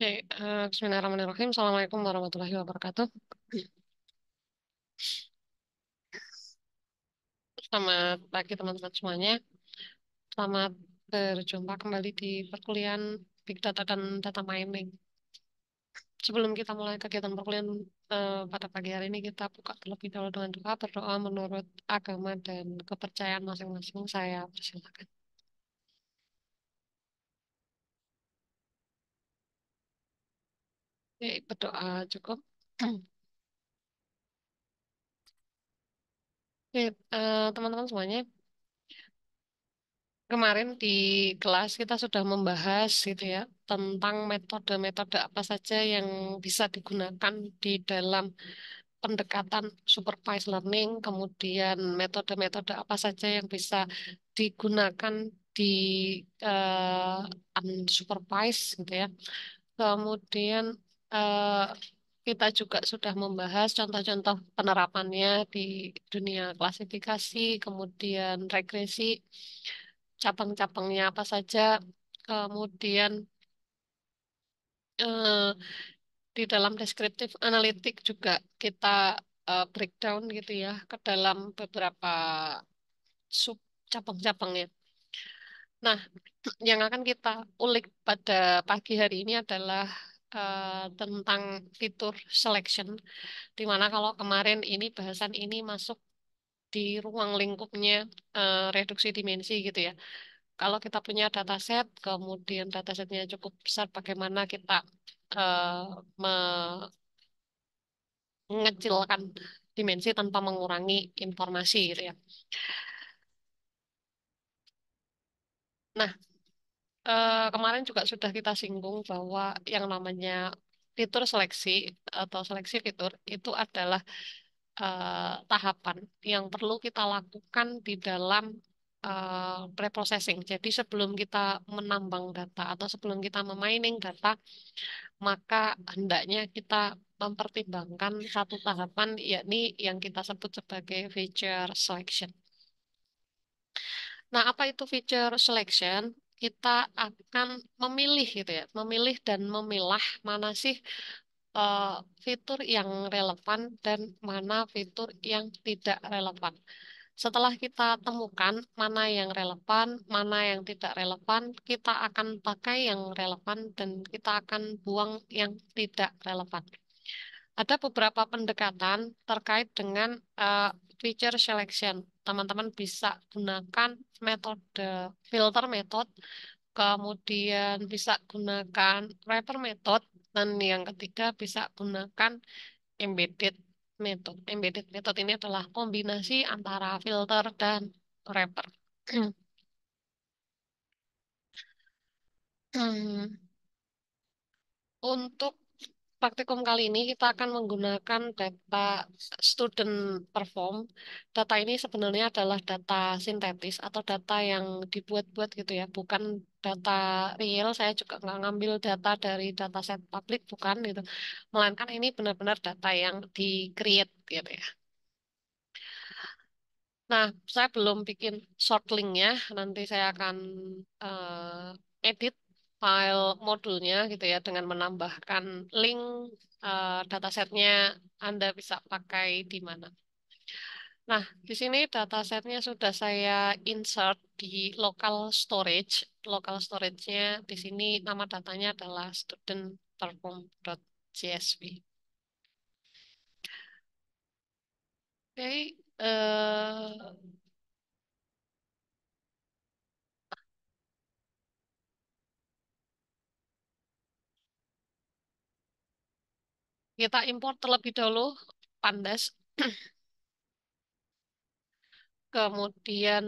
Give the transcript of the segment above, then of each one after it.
Oke, eh, Bismillahirrahmanirrahim. Assalamualaikum warahmatullahi wabarakatuh. Selamat pagi teman-teman semuanya. Selamat berjumpa kembali di perkuliahan Big Data dan Data Mining. Sebelum kita mulai kegiatan perkuliahan eh, pada pagi hari ini, kita buka terlebih dahulu dengan doa berdoa menurut agama dan kepercayaan masing-masing. Saya persilakan. Oke, berdoa cukup. Oke, eh, teman-teman semuanya. Kemarin di kelas kita sudah membahas gitu ya tentang metode-metode apa saja yang bisa digunakan di dalam pendekatan supervised learning, kemudian metode-metode apa saja yang bisa digunakan di uh, unsupervised gitu ya. Kemudian uh, kita juga sudah membahas contoh-contoh penerapannya di dunia klasifikasi, kemudian regresi cabang-cabangnya apa saja, kemudian eh, di dalam deskriptif analitik juga kita eh, breakdown gitu ya ke dalam beberapa sub cabang-cabangnya. Nah, yang akan kita ulik pada pagi hari ini adalah uh, tentang fitur selection, di mana kalau kemarin ini bahasan ini masuk di ruang lingkupnya uh, reduksi dimensi gitu ya. Kalau kita punya dataset, kemudian datasetnya cukup besar, bagaimana kita uh, mengecilkan dimensi tanpa mengurangi informasi gitu ya. Nah, uh, kemarin juga sudah kita singgung bahwa yang namanya fitur seleksi atau seleksi fitur itu adalah uh, tahapan yang perlu kita lakukan di dalam uh, preprocessing. Jadi sebelum kita menambang data atau sebelum kita memining data, maka hendaknya kita mempertimbangkan satu tahapan yakni yang kita sebut sebagai feature selection. Nah, apa itu feature selection? Kita akan memilih gitu ya, memilih dan memilah mana sih uh, fitur yang relevan dan mana fitur yang tidak relevan. Setelah kita temukan mana yang relevan, mana yang tidak relevan, kita akan pakai yang relevan dan kita akan buang yang tidak relevan. Ada beberapa pendekatan terkait dengan uh, feature selection. Teman-teman bisa gunakan metode filter method, kemudian bisa gunakan wrapper method, dan yang ketiga bisa gunakan embedded method. Embedded method ini adalah kombinasi antara filter dan wrapper. Hmm. Untuk praktikum kali ini kita akan menggunakan data student perform. Data ini sebenarnya adalah data sintetis atau data yang dibuat-buat gitu ya, bukan data real. Saya juga nggak ngambil data dari dataset publik, bukan gitu. Melainkan ini benar-benar data yang di-create gitu ya. Nah, saya belum bikin short linknya. Nanti saya akan uh, edit file modulnya gitu ya dengan menambahkan link uh, datasetnya Anda bisa pakai di mana. Nah, di sini datasetnya sudah saya insert di local storage. Local storage-nya di sini nama datanya adalah studentperform.csv. Oke, okay, uh, Kita import terlebih dahulu pandas. Kemudian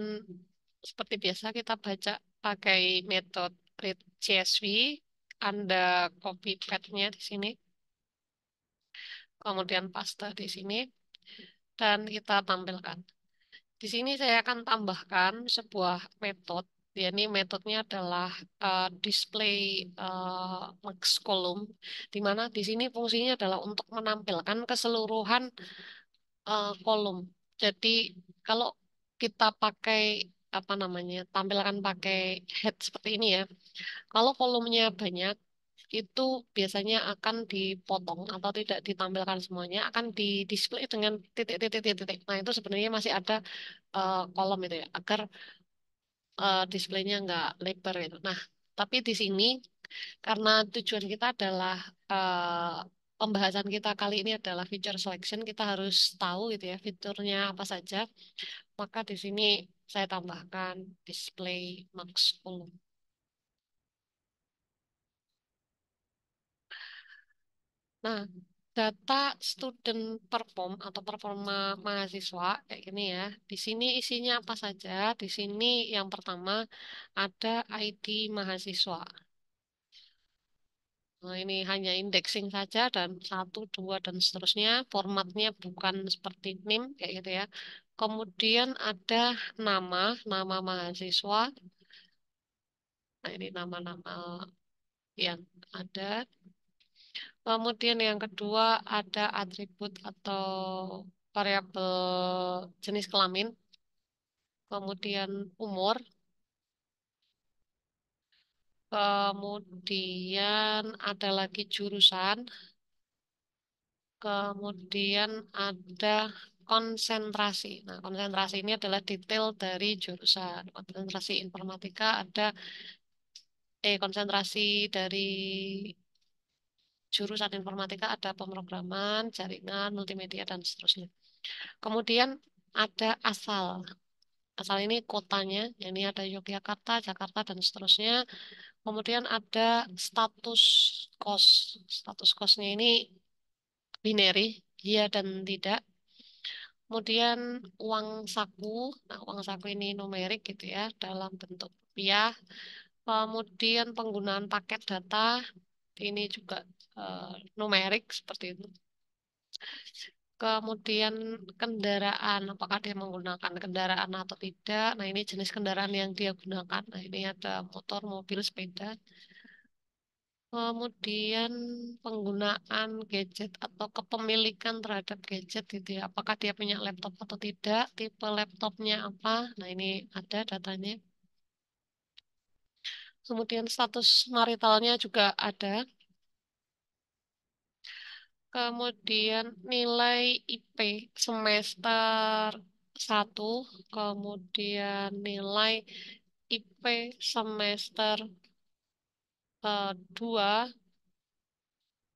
seperti biasa kita baca pakai metode read CSV. Anda copy path-nya di sini. Kemudian paste di sini. Dan kita tampilkan. Di sini saya akan tambahkan sebuah metode Ya, ini metodenya adalah uh, display uh, max column, di mana di sini fungsinya adalah untuk menampilkan keseluruhan uh, kolom. Jadi kalau kita pakai apa namanya tampilkan pakai head seperti ini ya, kalau kolomnya banyak, itu biasanya akan dipotong atau tidak ditampilkan semuanya, akan di display dengan titik-titik-titik. Nah, itu sebenarnya masih ada uh, kolom itu ya, agar uh, displaynya nggak lebar itu. Nah, tapi di sini karena tujuan kita adalah uh, pembahasan kita kali ini adalah feature selection, kita harus tahu gitu ya fiturnya apa saja. Maka di sini saya tambahkan display max column. Nah, data student perform atau performa mahasiswa kayak gini ya. Di sini isinya apa saja? Di sini yang pertama ada ID mahasiswa. Nah, ini hanya indexing saja dan satu, dua, dan seterusnya. Formatnya bukan seperti NIM kayak gitu ya. Kemudian ada nama, nama mahasiswa. Nah, ini nama-nama yang ada. Kemudian yang kedua ada atribut atau variabel jenis kelamin. Kemudian umur. Kemudian ada lagi jurusan. Kemudian ada konsentrasi. Nah, konsentrasi ini adalah detail dari jurusan. Konsentrasi informatika ada eh konsentrasi dari jurusan informatika ada pemrograman, jaringan, multimedia, dan seterusnya. Kemudian ada asal. Asal ini kotanya, ini ada Yogyakarta, Jakarta, dan seterusnya. Kemudian ada status kos. Status kosnya ini binary, iya dan tidak. Kemudian uang saku, nah uang saku ini numerik gitu ya, dalam bentuk rupiah. Kemudian penggunaan paket data, ini juga uh, numerik seperti itu. Kemudian kendaraan, apakah dia menggunakan kendaraan atau tidak. Nah ini jenis kendaraan yang dia gunakan. Nah ini ada motor, mobil, sepeda. Kemudian penggunaan gadget atau kepemilikan terhadap gadget itu ya. Apakah dia punya laptop atau tidak, tipe laptopnya apa. Nah ini ada datanya. Kemudian status maritalnya juga ada. Kemudian nilai IP semester 1, kemudian nilai IP semester uh, 2,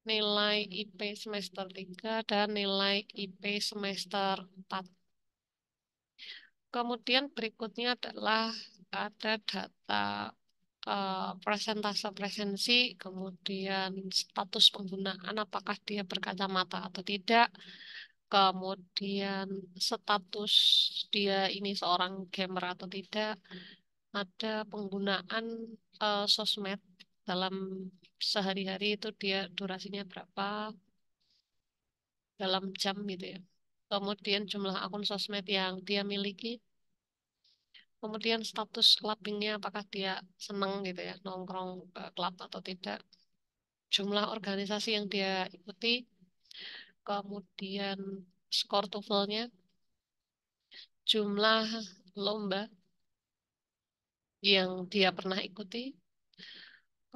nilai IP semester 3, dan nilai IP semester 4. Kemudian berikutnya adalah ada data uh, presentase presensi, kemudian status penggunaan, apakah dia berkacamata atau tidak, kemudian status dia ini seorang gamer atau tidak, ada penggunaan uh, sosmed dalam sehari-hari itu dia durasinya berapa? Dalam jam gitu ya. Kemudian jumlah akun sosmed yang dia miliki, Kemudian status clubbingnya apakah dia senang gitu ya nongkrong ke klub atau tidak. Jumlah organisasi yang dia ikuti. Kemudian skor TOEFL-nya. Jumlah lomba yang dia pernah ikuti.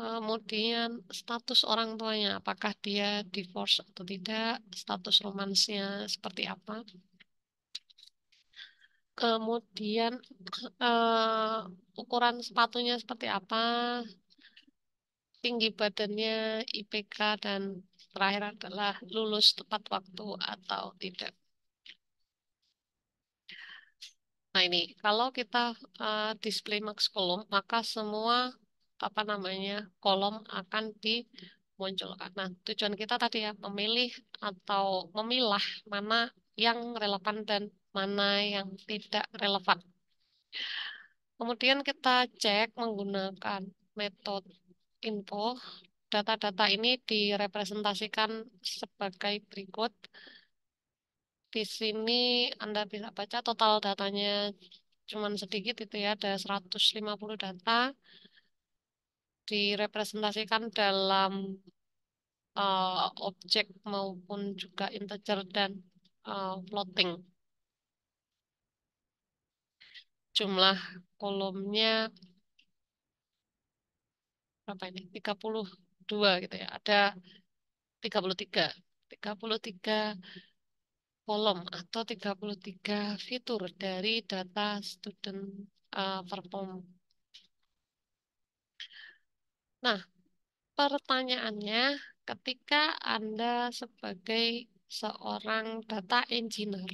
Kemudian status orang tuanya, apakah dia divorce atau tidak, status romansnya seperti apa. Kemudian uh, ukuran sepatunya seperti apa, tinggi badannya, IPK, dan terakhir adalah lulus tepat waktu atau tidak. Nah ini, kalau kita uh, display max kolom, maka semua apa namanya kolom akan dimunculkan. Nah, tujuan kita tadi ya memilih atau memilah mana yang relevan dan mana yang tidak relevan. Kemudian kita cek menggunakan metode info. Data-data ini direpresentasikan sebagai berikut. Di sini Anda bisa baca total datanya cuma sedikit itu ya, ada 150 data direpresentasikan dalam uh, objek maupun juga integer dan uh, floating. Jumlah kolomnya berapa ini? 32 dua gitu ya. Ada tiga puluh tiga, tiga puluh tiga kolom atau 33 fitur dari data student uh, perform. Nah, pertanyaannya ketika Anda sebagai seorang data engineer,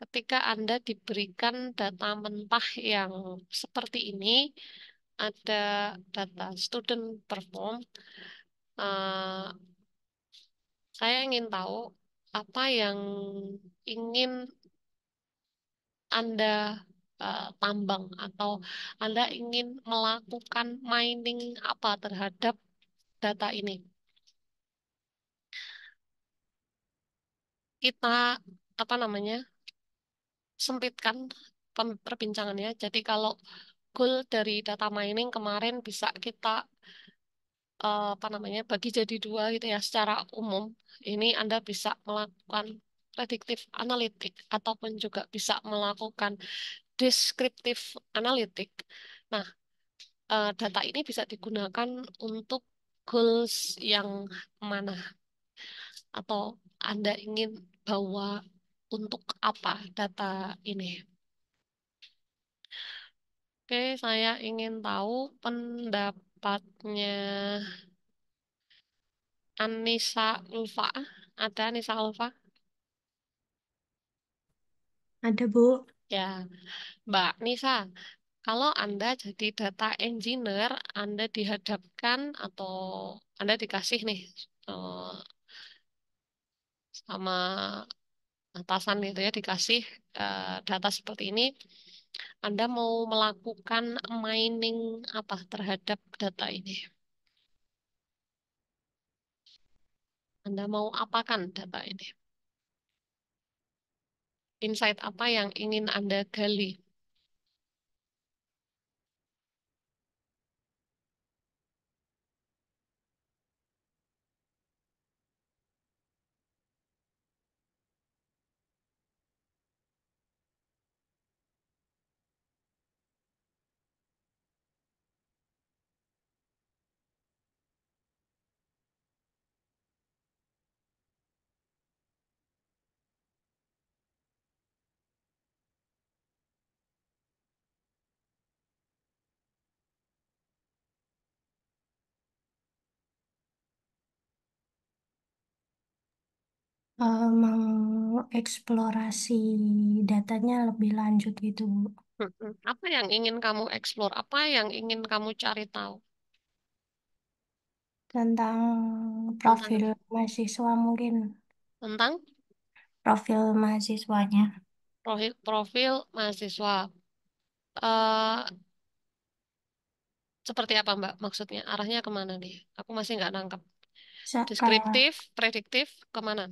ketika Anda diberikan data mentah yang seperti ini, ada data student perform, uh, saya ingin tahu apa yang ingin Anda uh, tambang atau Anda ingin melakukan mining apa terhadap data ini. Kita apa namanya? Sempitkan perbincangannya. Jadi kalau goal dari data mining kemarin bisa kita uh, apa namanya? bagi jadi dua gitu ya secara umum. Ini Anda bisa melakukan predictive analytic ataupun juga bisa melakukan descriptive analytic. Nah, uh, data ini bisa digunakan untuk goals yang mana? Atau Anda ingin bawa untuk apa data ini? Oke, saya ingin tahu pendapatnya Anissa Ulfa. Ada Anissa Ulfa? Ada, Bu. Ya, Mbak Nisa, kalau Anda jadi data engineer, Anda dihadapkan atau Anda dikasih nih eh, sama atasan itu ya dikasih uh, data seperti ini, Anda mau melakukan mining apa terhadap data ini? Anda mau apakan data ini? Insight apa yang ingin Anda gali? Uh, mengeksplorasi datanya lebih lanjut gitu, Bu. Apa yang ingin kamu explore? Apa yang ingin kamu cari tahu? Tentang profil Tentang mahasiswa mungkin. tentang Profil mahasiswanya. profil, profil mahasiswa. Uh, seperti apa Mbak maksudnya? Arahnya ke mana nih? Aku masih nggak nangkep. Sa- Kayak Deskriptif, prediktif, ke mana?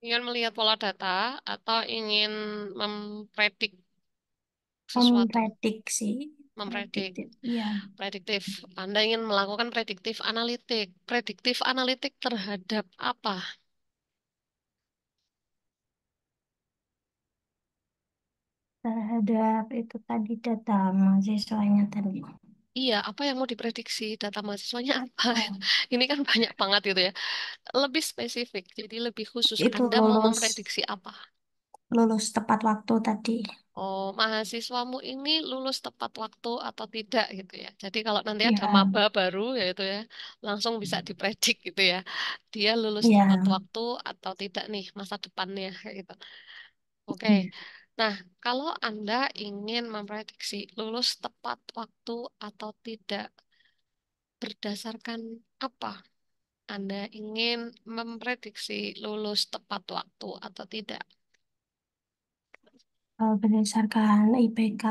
Ingin melihat pola data atau ingin mempredik sesuatu? memprediksi. Mempredik. Prediktif. Iya. Prediktif. Anda ingin melakukan prediktif analitik. Prediktif analitik terhadap apa? Terhadap itu tadi data mahasiswanya tadi. Iya, apa yang mau diprediksi data mahasiswanya apa? Ini kan banyak banget gitu ya. Lebih spesifik, jadi lebih khusus. itu Anda mau lulus memprediksi apa? lulus tepat waktu tadi. Oh, mahasiswamu ini lulus tepat waktu atau tidak gitu ya. Jadi kalau nanti ada Iya, maba baru ya itu ya, langsung bisa dipredik gitu ya. Dia lulus tepat iya. waktu atau tidak nih masa depannya kayak gitu. Oke. Hmm. Nah, kalau Anda ingin memprediksi lulus tepat waktu atau tidak, berdasarkan apa? Anda ingin memprediksi lulus tepat waktu atau tidak? Eh, Berdasarkan IPK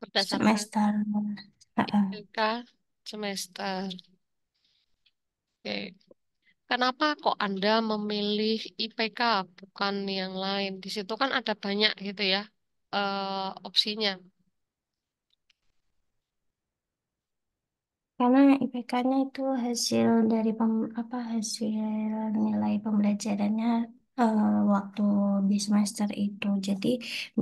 Berdasarkan semester. Heeh. IPK semester. Oke. Kenapa kok Anda memilih IPK bukan yang lain? Di situ kan ada banyak gitu ya eh, opsinya. Karena IPK-nya itu hasil dari pem, apa hasil nilai pembelajarannya eh, waktu di semester itu. Jadi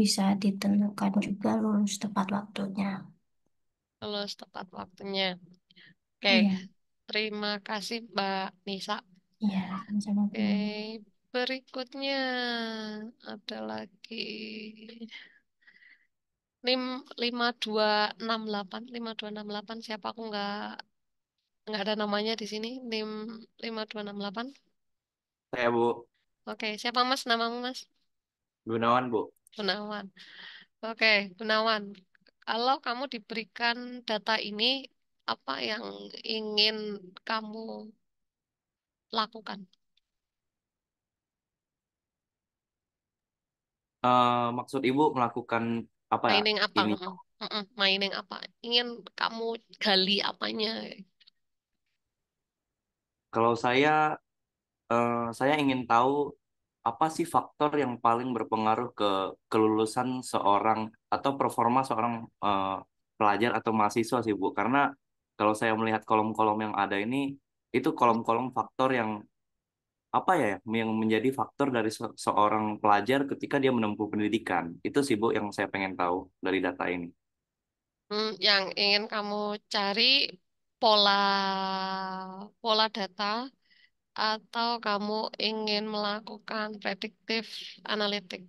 bisa ditentukan juga lulus tepat waktunya. Lulus tepat waktunya. Oke, Iya, terima kasih Mbak Nisa. Iya, sama-sama. Oke, berikutnya ada lagi NIM 5268 5268 siapa aku nggak nggak ada namanya di sini NIM 5268. Saya Bu Oke, siapa Mas namamu Mas? Gunawan Bu. Gunawan. Oke, Gunawan. Kalau kamu diberikan data ini, apa yang ingin kamu lakukan? Eh, maksud Ibu melakukan apa ya Mining apa? ini? Mm-mm. Mm-mm. Mining apa? Ingin kamu gali apanya? Kalau saya eh, saya ingin tahu apa sih faktor yang paling berpengaruh ke kelulusan seorang atau performa seorang eh, pelajar atau mahasiswa sih Bu. Karena kalau saya melihat kolom-kolom yang ada ini itu kolom-kolom faktor yang apa ya yang menjadi faktor dari se- seorang pelajar ketika dia menempuh pendidikan. Itu sih Bu yang saya pengen tahu dari data ini. Hmm, yang ingin kamu cari pola pola data atau kamu ingin melakukan predictive analytic?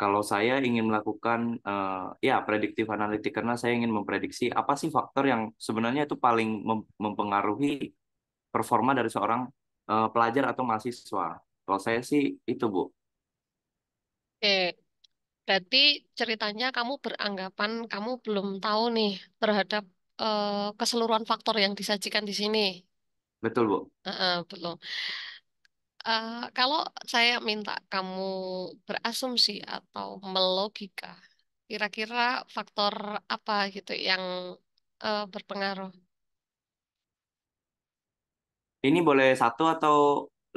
Kalau saya ingin melakukan eh, ya prediktif analitik karena saya ingin memprediksi apa sih faktor yang sebenarnya itu paling mem- mempengaruhi performa dari seorang eh, pelajar atau mahasiswa. Kalau saya sih itu Bu. Oke, berarti ceritanya kamu beranggapan kamu belum tahu nih terhadap eh, keseluruhan faktor yang disajikan di sini. Betul Bu. Heeh, belum. Eh, kalau saya minta kamu berasumsi atau melogika, kira-kira faktor apa gitu yang eh, berpengaruh? Ini boleh satu atau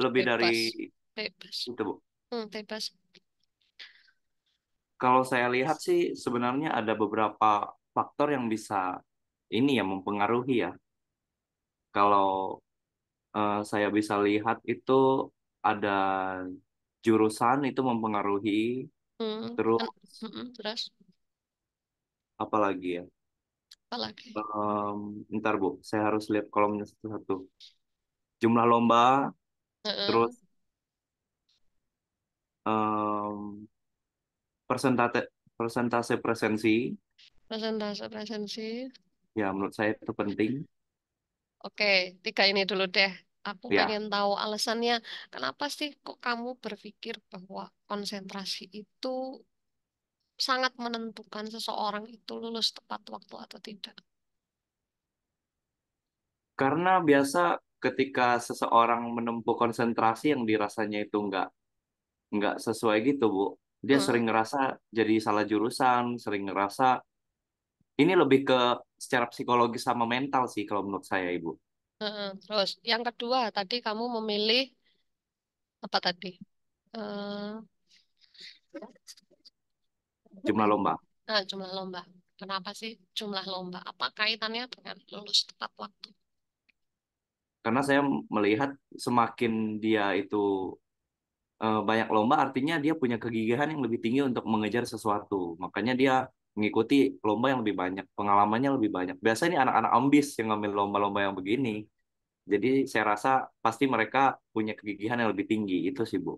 lebih dari Bebas, bebas. itu Bu. Hmm, bebas. Kalau saya lihat sih sebenarnya ada beberapa faktor yang bisa ini ya mempengaruhi ya. Kalau eh, saya bisa lihat itu ada jurusan itu mempengaruhi, Hmm, terus mm-mm, terus apa lagi ya? apa lagi? Em, ntar Bu, saya harus lihat kolomnya satu-satu. Jumlah lomba, Heeh, terus em, persentase persentase presensi, Presentasi, presensi. ya menurut saya itu penting. Oke, tiga ini dulu deh. Aku Ya, pengen tahu alasannya, kenapa sih kok kamu berpikir bahwa konsentrasi itu sangat menentukan seseorang itu lulus tepat waktu atau tidak? karena biasa ketika seseorang menempuh konsentrasi yang dirasanya itu nggak nggak sesuai gitu Bu, dia Hmm, sering ngerasa jadi salah jurusan, sering ngerasa ini lebih ke secara psikologis sama mental sih kalau menurut saya Ibu. Heeh. Terus yang kedua, tadi kamu memilih apa tadi? Eh, Jumlah lomba. nah, jumlah lomba. Kenapa sih jumlah lomba? Apa kaitannya dengan lulus tepat waktu? Karena saya melihat semakin dia itu eh, banyak lomba, artinya dia punya kegigihan yang lebih tinggi untuk mengejar sesuatu. Makanya dia mengikuti lomba yang lebih banyak, pengalamannya lebih banyak. Biasanya ini anak-anak ambis yang ngambil lomba-lomba yang begini. Jadi saya rasa pasti mereka punya kegigihan yang lebih tinggi. Itu sih, Bu.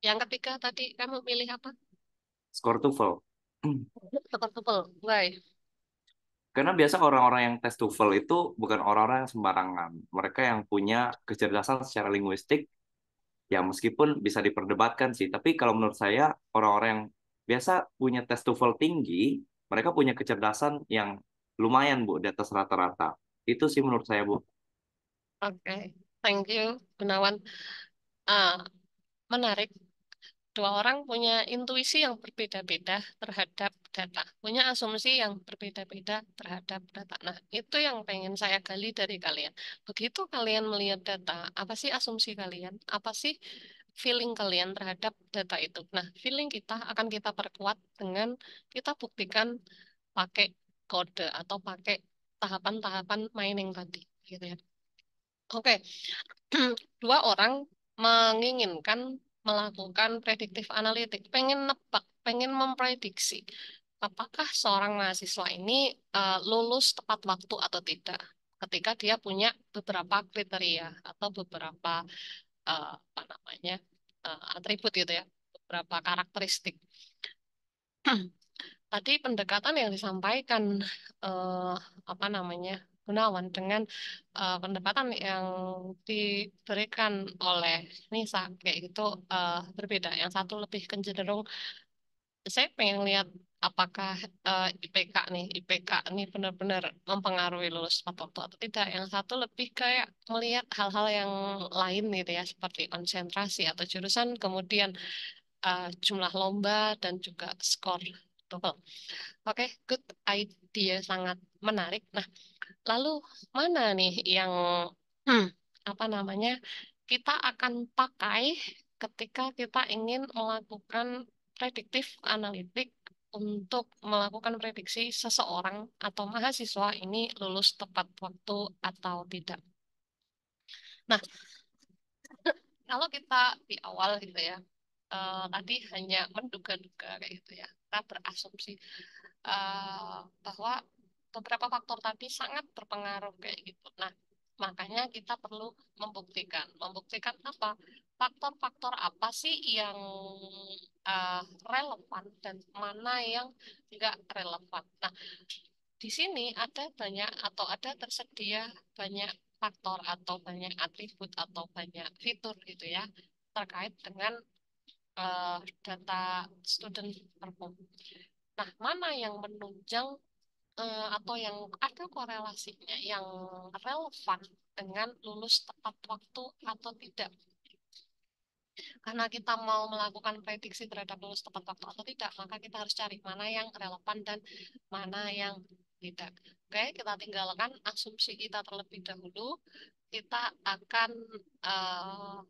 Yang ketiga tadi kamu pilih apa? Skor TOEFL. Tebel-tebel. Why? Karena biasa orang-orang yang tes TOEFL itu bukan orang-orang yang sembarangan. Mereka yang punya kecerdasan secara linguistik ya meskipun bisa diperdebatkan sih tapi kalau menurut saya orang-orang yang biasa punya tes tinggi mereka punya kecerdasan yang lumayan Bu di atas rata-rata itu sih menurut saya Bu Oke, Thank you, Gunawan. Ah, menarik. Dua orang punya intuisi yang berbeda-beda terhadap data, punya asumsi yang berbeda-beda terhadap data. Nah, itu yang pengen saya gali dari kalian. Begitu kalian melihat data, apa sih asumsi kalian? Apa sih feeling kalian terhadap data itu? Nah, feeling kita akan kita perkuat dengan kita buktikan pakai kode atau pakai tahapan-tahapan mining tadi, gitu ya. Oke, dua orang menginginkan melakukan prediktif analitik, pengen nebak, pengen memprediksi apakah seorang mahasiswa ini uh, lulus tepat waktu atau tidak ketika dia punya beberapa kriteria atau beberapa uh, apa namanya uh, atribut gitu ya, beberapa karakteristik. Tadi pendekatan yang disampaikan uh, apa namanya Gunawan dengan uh, pendekatan yang diberikan oleh Nisa kayak gitu uh, berbeda. Yang satu lebih cenderung saya pengen lihat apakah uh, IPK nih IPK nih benar-benar mempengaruhi lulus waktu atau tidak. Yang satu lebih kayak melihat hal-hal yang lain gitu ya seperti konsentrasi atau jurusan, kemudian uh, jumlah lomba dan juga skor TOEFL. Oke, okay, good idea, sangat menarik. Nah, lalu mana nih yang hmm, apa namanya kita akan pakai ketika kita ingin melakukan prediktif analitik untuk melakukan prediksi seseorang atau mahasiswa ini lulus tepat waktu atau tidak. Nah, kalau kita di awal gitu ya, uh, tadi hanya menduga-duga kayak gitu ya, kita berasumsi uh, bahwa beberapa faktor tadi sangat berpengaruh kayak gitu. Nah, makanya kita perlu membuktikan. Membuktikan apa? Faktor-faktor apa sih yang uh, relevan dan mana yang tidak relevan. Nah, di sini ada banyak atau ada tersedia banyak faktor atau banyak atribut atau banyak fitur gitu ya terkait dengan uh, data student perform. Nah, mana yang menunjang uh, atau yang ada korelasinya yang relevan dengan lulus tepat waktu atau tidak karena kita mau melakukan prediksi terhadap lulus tepat waktu atau tidak, maka kita harus cari mana yang relevan dan mana yang tidak. Oke, kita tinggalkan asumsi kita terlebih dahulu. Kita akan uh,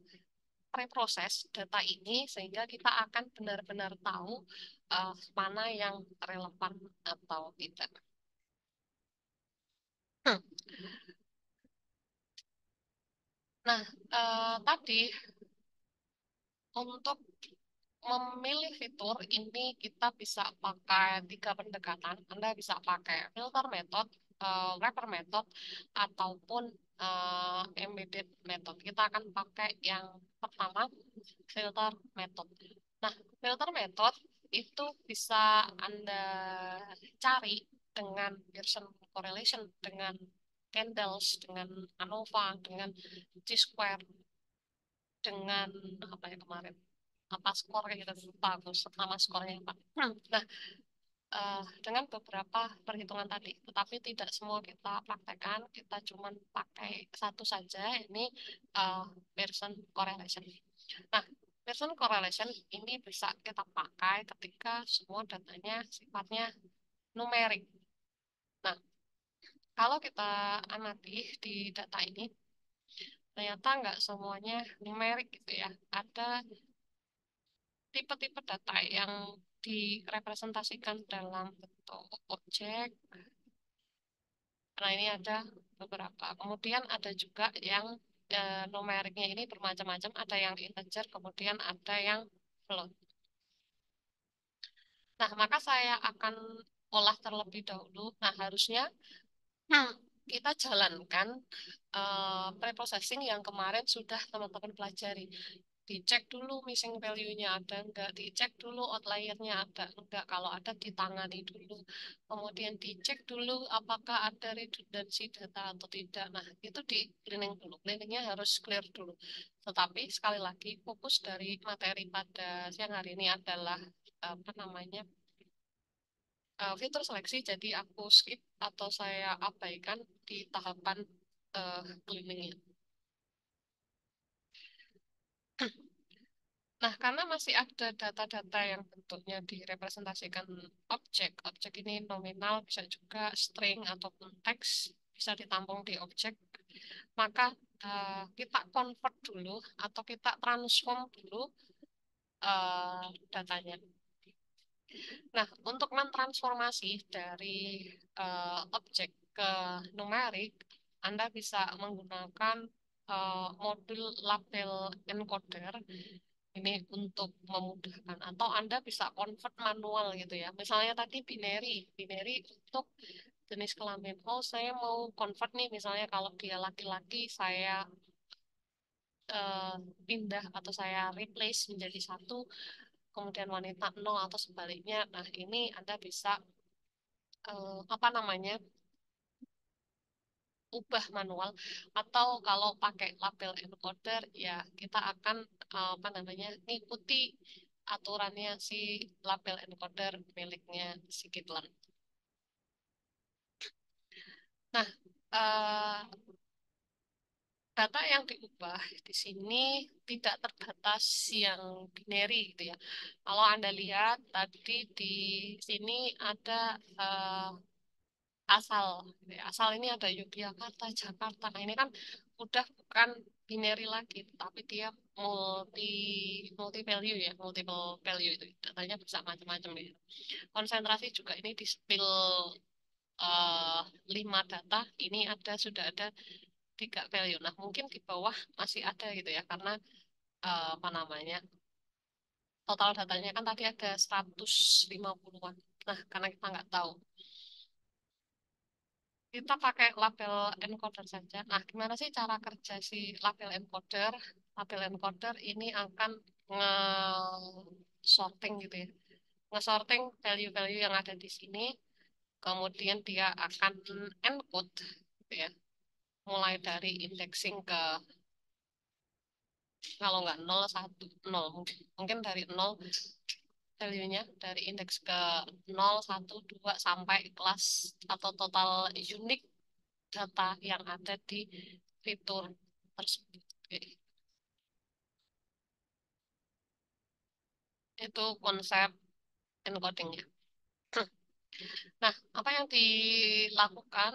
preproses data ini sehingga kita akan benar-benar tahu uh, mana yang relevan atau tidak. Hmm. Nah, uh, tadi untuk memilih fitur ini kita bisa pakai tiga pendekatan. Anda bisa pakai filter method, uh, wrapper method, ataupun uh, embedded method. Kita akan pakai yang pertama, filter method. Nah, filter method itu bisa Anda cari dengan Pearson correlation, dengan candles, dengan ANOVA, dengan T-square, dengan apa ya kemarin apa skor kita bagus nama skornya pak hmm. nah uh, dengan beberapa perhitungan tadi tetapi tidak semua kita praktekkan kita cuma pakai satu saja ini uh, Pearson correlation. Nah Pearson correlation ini bisa kita pakai ketika semua datanya sifatnya numerik kalau kita amati di data ini ternyata nggak semuanya numerik gitu ya. Ada tipe-tipe data yang direpresentasikan dalam bentuk objek. Nah ini ada beberapa. Kemudian ada juga yang e, numeriknya ini bermacam-macam. Ada yang integer, kemudian ada yang float. Nah, maka saya akan olah terlebih dahulu. Nah, harusnya hmm, kita jalankan uh, preprocessing yang kemarin sudah teman-teman pelajari. Dicek dulu missing value-nya ada enggak, dicek dulu outlier-nya ada enggak, kalau ada ditangani dulu. Kemudian dicek dulu apakah ada redundancy data atau tidak. Nah, itu di cleaning dulu. Cleaningnya harus clear dulu. Tetapi sekali lagi fokus dari materi pada siang hari ini adalah apa namanya uh, fitur seleksi jadi aku skip atau saya abaikan di tahapan uh, cleaningnya. Nah, karena masih ada data-data yang bentuknya direpresentasikan objek, objek ini nominal, bisa juga string ataupun teks, bisa ditampung di objek, maka uh, kita convert dulu atau kita transform dulu uh, datanya. Nah, untuk mentransformasi dari uh, objek ke numerik, Anda bisa menggunakan uh, modul label encoder ini untuk memudahkan atau Anda bisa convert manual gitu ya. Misalnya tadi binary, binary untuk jenis kelamin. Oh, saya mau convert nih misalnya kalau dia laki-laki saya uh, pindah atau saya replace menjadi satu kemudian wanita nol atau sebaliknya. Nah, ini Anda bisa uh, apa namanya? ubah manual atau kalau pakai label encoder ya kita akan apa namanya ngikuti aturannya si label encoder miliknya si Kitlan. Nah, uh, data yang diubah di sini tidak terbatas yang binary gitu ya. Kalau Anda lihat tadi di sini ada uh, asal gitu ya. asal ini ada Yogyakarta Jakarta nah ini kan udah bukan binary lagi tapi dia multi multi value ya multiple value itu datanya bisa macam-macam ya konsentrasi juga ini di spill uh, lima data ini ada sudah ada tiga value nah mungkin di bawah masih ada gitu ya karena uh, apa namanya total datanya kan tadi ada 150-an nah karena kita nggak tahu kita pakai label encoder saja. Nah, gimana sih cara kerja si label encoder? Label encoder ini akan nge-sorting gitu ya. Nge-sorting value-value yang ada di sini. Kemudian dia akan encode gitu ya. Mulai dari indexing ke kalau nggak 0, 1, 0. Mungkin dari 0 value-nya dari indeks ke 0, 1, 2 sampai kelas atau total unique data yang ada di fitur tersebut. Itu konsep encodingnya. Nah, apa yang dilakukan?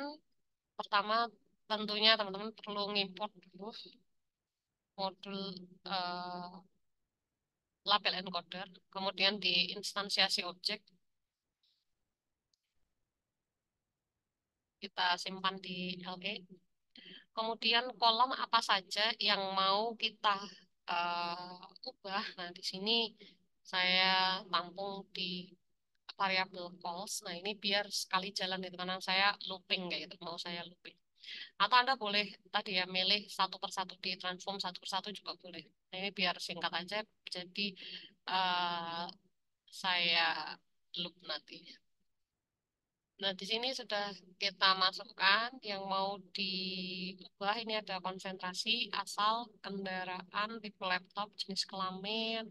Pertama, tentunya teman-teman perlu ngimport dulu modul uh, label encoder, kemudian di instansiasi objek, kita simpan di LE. Kemudian kolom apa saja yang mau kita uh, ubah. Nah, di sini saya tampung di variabel calls. Nah, ini biar sekali jalan itu karena saya looping kayak gitu, mau saya looping. Atau Anda boleh tadi ya milih satu persatu di transform satu persatu juga boleh. Ini biar singkat aja. Jadi uh, saya loop nanti. Nah, di sini sudah kita masukkan yang mau diubah. Ini ada konsentrasi, asal, kendaraan, tipe laptop, jenis kelamin,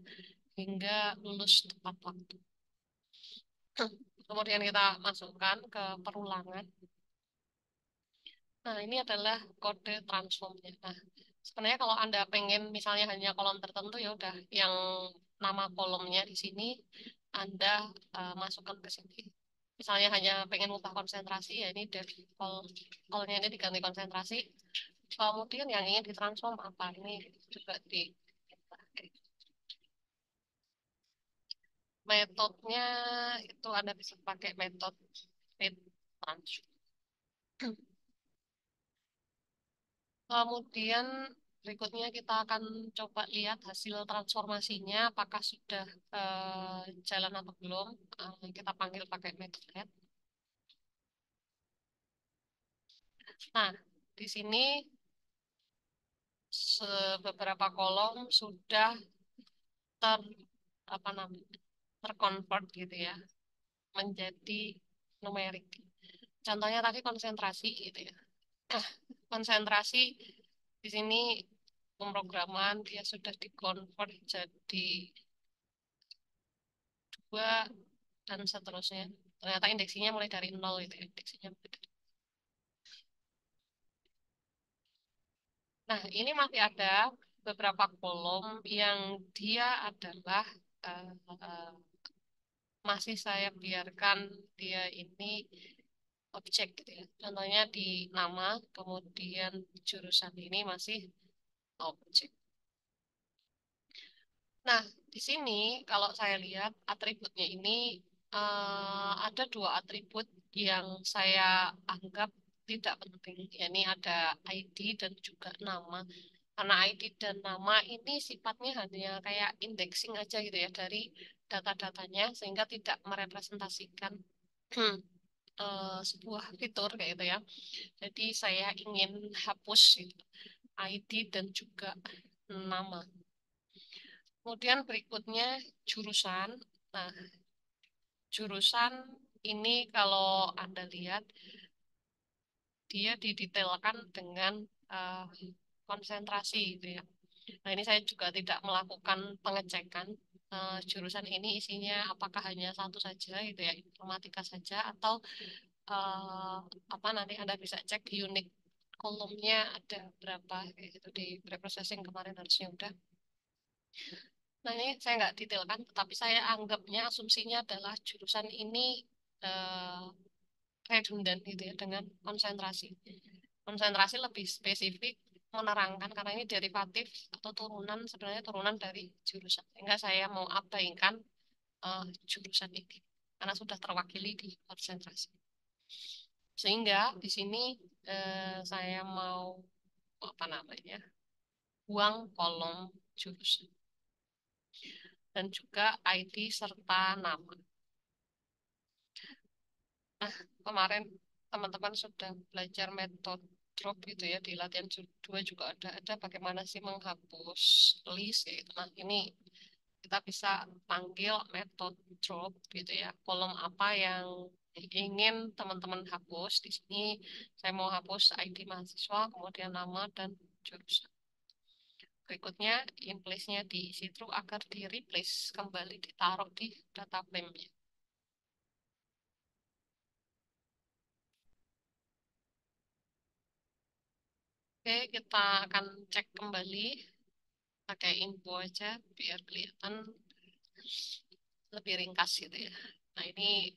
hingga lulus tepat waktu. Kemudian kita masukkan ke perulangan. Nah, ini adalah kode transformnya. Nah, sebenarnya kalau Anda pengen misalnya hanya kolom tertentu ya udah yang nama kolomnya di sini Anda uh, masukkan ke sini. Misalnya hanya pengen ubah konsentrasi ya ini dari kolnya ini diganti konsentrasi. Kemudian yang ingin ditransform apa ini juga di metodenya itu Anda bisa pakai metode transform. Kemudian berikutnya kita akan coba lihat hasil transformasinya apakah sudah uh, jalan atau belum. Uh, kita panggil pakai method. Nah, di sini beberapa kolom sudah ter apa namanya terkonvert gitu ya menjadi numerik. Contohnya tadi konsentrasi gitu ya konsentrasi di sini pemrograman dia sudah dikonvert jadi dua dan seterusnya. Ternyata indeksinya mulai dari nol itu ya, indeksinya. Nah, ini masih ada beberapa kolom yang dia adalah uh, uh, masih saya biarkan dia ini objek gitu ya. Contohnya di nama, kemudian jurusan ini masih objek. Nah, di sini kalau saya lihat atributnya ini uh, ada dua atribut yang saya anggap tidak penting. Ya, ini ada ID dan juga nama. Karena ID dan nama ini sifatnya hanya kayak indexing aja gitu ya dari data-datanya sehingga tidak merepresentasikan uh, sebuah fitur kayak gitu ya. Jadi saya ingin hapus itu ID dan juga nama. Kemudian berikutnya jurusan. Nah, jurusan ini kalau Anda lihat dia didetailkan dengan uh, konsentrasi gitu ya. Nah, ini saya juga tidak melakukan pengecekan uh, jurusan ini isinya apakah hanya satu saja gitu ya, informatika saja atau uh, apa nanti Anda bisa cek unit kolomnya ada berapa gitu di preprocessing kemarin harusnya udah. Nah ini saya nggak detailkan, tetapi saya anggapnya asumsinya adalah jurusan ini uh, redundant gitu ya dengan konsentrasi. Konsentrasi lebih spesifik menerangkan karena ini derivatif atau turunan sebenarnya turunan dari jurusan. Sehingga saya mau abaikan uh, jurusan ini karena sudah terwakili di konsentrasi. Sehingga di sini uh, saya mau apa namanya buang kolom jurusan dan juga ID serta nama. Nah, kemarin teman-teman sudah belajar metode drop gitu ya di latihan dua juga ada ada bagaimana sih menghapus list gitu. Nah, ini kita bisa panggil metode drop gitu ya. Kolom apa yang ingin teman-teman hapus di sini saya mau hapus ID mahasiswa, kemudian nama dan jurusan. Berikutnya, in place-nya diisi true agar di replace kembali ditaruh di data frame-nya. Oke, kita akan cek kembali pakai info aja biar kelihatan lebih ringkas gitu ya. Nah, ini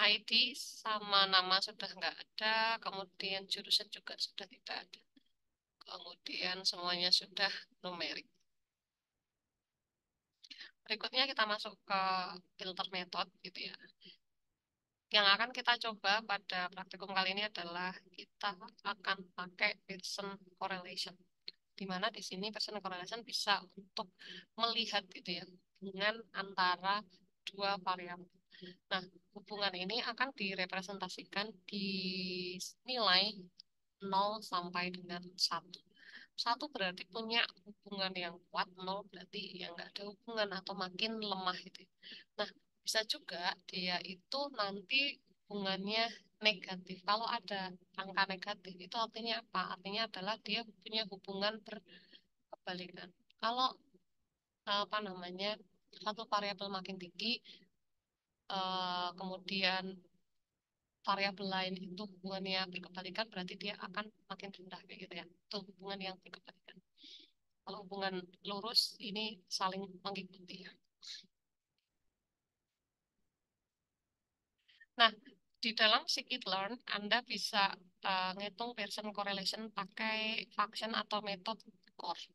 ID sama nama sudah nggak ada, kemudian jurusan juga sudah tidak ada kemudian semuanya sudah numerik. Berikutnya kita masuk ke filter method gitu ya. Yang akan kita coba pada praktikum kali ini adalah kita akan pakai Pearson correlation. Di mana di sini Pearson correlation bisa untuk melihat gitu ya hubungan antara dua variabel. Nah, hubungan ini akan direpresentasikan di nilai 0 sampai dengan 1. Satu berarti punya hubungan yang kuat, 0 berarti yang nggak ada hubungan atau makin lemah itu. Nah, bisa juga dia itu nanti hubungannya negatif. Kalau ada angka negatif itu artinya apa? Artinya adalah dia punya hubungan berkebalikan. Kalau apa namanya satu variabel makin tinggi, eh, kemudian variabel lain itu hubungannya berkebalikan berarti dia akan makin rendah kayak gitu ya itu hubungan yang berkebalikan kalau hubungan lurus ini saling mengikuti nah di dalam scikit-learn Anda bisa uh, ngitung Pearson correlation pakai function atau metode core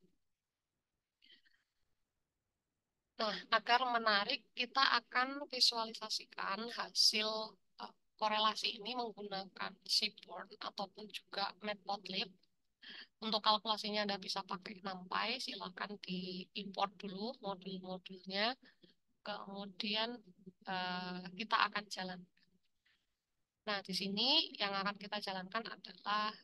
Nah, agar menarik, kita akan visualisasikan hasil korelasi ini menggunakan Seaborn ataupun juga Matplotlib. Untuk kalkulasinya Anda bisa pakai NumPy, silakan diimport dulu modul-modulnya. Kemudian uh, kita akan jalan. Nah, di sini yang akan kita jalankan adalah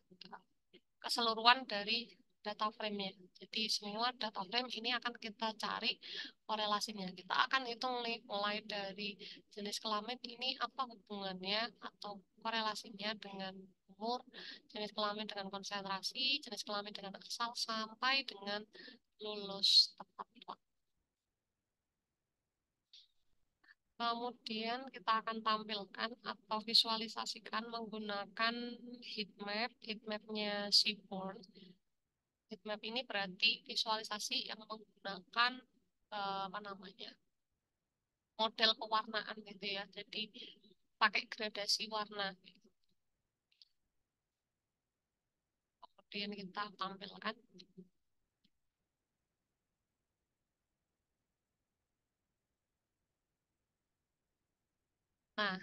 keseluruhan dari data frame-nya. Jadi semua data frame ini akan kita cari korelasinya. Kita akan hitung nih mulai dari jenis kelamin ini apa hubungannya atau korelasinya dengan umur, jenis kelamin dengan konsentrasi, jenis kelamin dengan asal sampai dengan lulus tepat waktu. Kemudian kita akan tampilkan atau visualisasikan menggunakan heatmap, heatmapnya Seaborn Heatmap ini berarti visualisasi yang menggunakan uh, apa namanya model pewarnaan gitu ya. Jadi pakai gradasi warna. Kemudian kita tampilkan. Nah,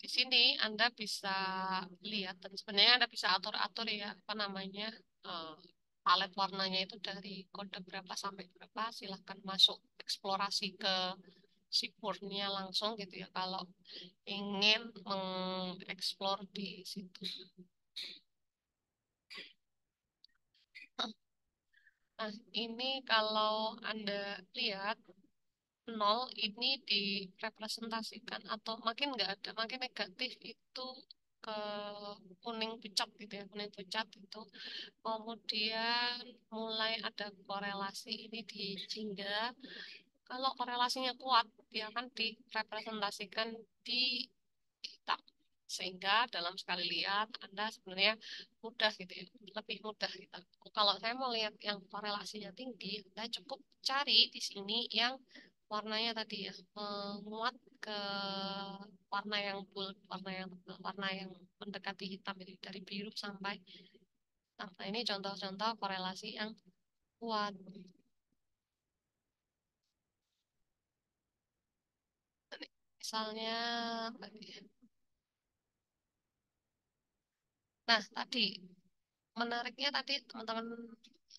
di sini Anda bisa lihat dan sebenarnya Anda bisa atur-atur ya apa namanya uh, palet warnanya itu dari kode berapa sampai berapa silahkan masuk eksplorasi ke si langsung gitu ya kalau ingin mengeksplor di situ. Nah, ini kalau Anda lihat nol ini direpresentasikan atau makin nggak ada, makin negatif itu ke kuning pucat gitu ya, kuning pucat itu. Kemudian mulai ada korelasi ini di jingga. Kalau korelasinya kuat, dia akan direpresentasikan di hitam sehingga dalam sekali lihat Anda sebenarnya mudah gitu ya, lebih mudah gitu. Kalau saya mau lihat yang korelasinya tinggi, Anda cukup cari di sini yang warnanya tadi ya menguat ke warna yang bold, warna yang warna yang mendekati hitam itu dari biru sampai Nah, ini contoh-contoh korelasi yang kuat. Misalnya, Nah, tadi menariknya tadi teman-teman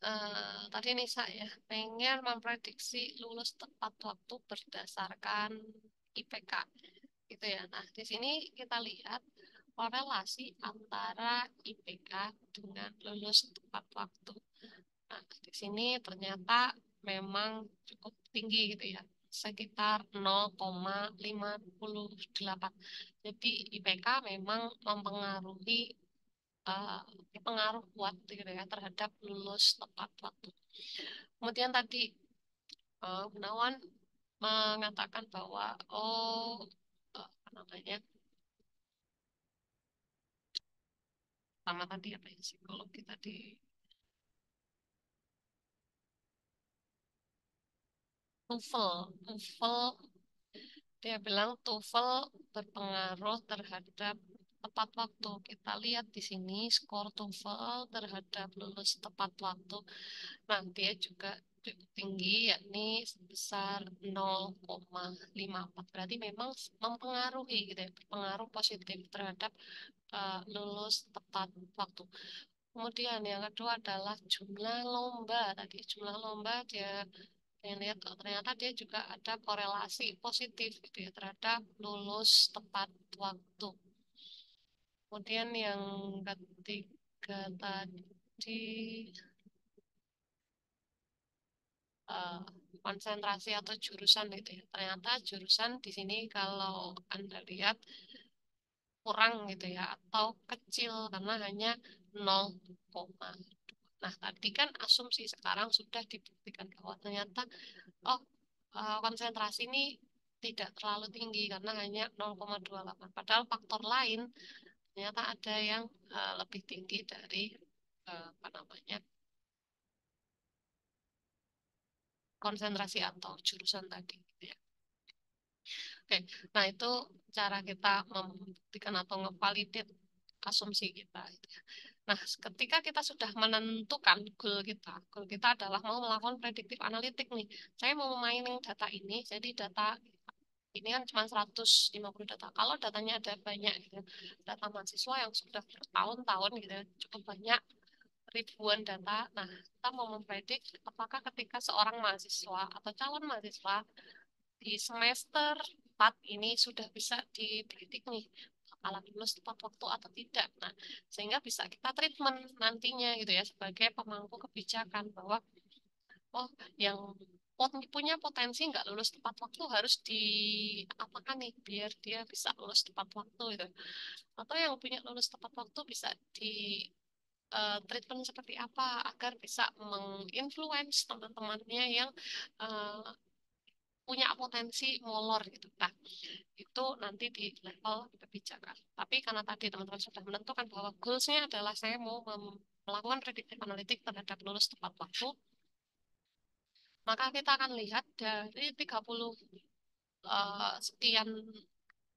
uh, tadi Nisa ya pengen memprediksi lulus tepat waktu berdasarkan IPK gitu ya. Nah, di sini kita lihat korelasi antara IPK dengan lulus tepat waktu. Nah, di sini ternyata memang cukup tinggi gitu ya sekitar 0,58. Jadi IPK memang mempengaruhi uh, pengaruh kuat gitu ya terhadap lulus tepat waktu. Kemudian tadi uh, Gunawan mengatakan bahwa oh uh, apa namanya? Sama tadi apa ya psikologi tadi. TOEFL TOEFL dia bilang TOEFL berpengaruh terhadap tepat waktu. Kita lihat di sini skor TOEFL terhadap lulus tepat waktu. Nah, dia juga cukup tinggi yakni sebesar 0,54. Berarti memang mempengaruhi gitu ya, berpengaruh positif terhadap uh, lulus tepat waktu. Kemudian yang kedua adalah jumlah lomba. Tadi jumlah lomba dia yang lihat oh, ternyata dia juga ada korelasi positif gitu ya terhadap lulus tepat waktu. Kemudian yang ketiga tadi uh, konsentrasi atau jurusan itu ya. Ternyata jurusan di sini kalau Anda lihat kurang gitu ya atau kecil karena hanya 0, Nah, tadi kan asumsi sekarang sudah dibuktikan bahwa ternyata oh eh, konsentrasi ini tidak terlalu tinggi karena hanya 0,28. Padahal faktor lain ternyata ada yang uh, lebih tinggi dari uh, apa namanya konsentrasi atau jurusan tadi gitu ya. Oke, nah itu cara kita membuktikan atau ngevalidate asumsi kita gitu ya. Nah, ketika kita sudah menentukan goal kita, goal kita adalah mau melakukan prediktif analitik nih. Saya mau memining data ini, jadi data ini kan cuma 150 data. Kalau datanya ada banyak gitu, data mahasiswa yang sudah bertahun-tahun gitu, cukup banyak ribuan data. Nah, kita mau mempredik apakah ketika seorang mahasiswa atau calon mahasiswa di semester 4 ini sudah bisa dipredik nih bakalan lulus tepat waktu atau tidak. Nah, sehingga bisa kita treatment nantinya gitu ya sebagai pemangku kebijakan bahwa oh yang punya potensi nggak lulus tepat waktu harus di apakan nih biar dia bisa lulus tepat waktu itu atau yang punya lulus tepat waktu bisa di uh, treatment seperti apa agar bisa menginfluence teman-temannya yang uh, punya potensi molor gitu. Nah, itu nanti di level kebijakan. Tapi karena tadi teman-teman sudah menentukan bahwa goalsnya adalah saya mau melakukan prediktif analitik terhadap lulus tepat waktu, maka kita akan lihat dari 30 uh, eh, sekian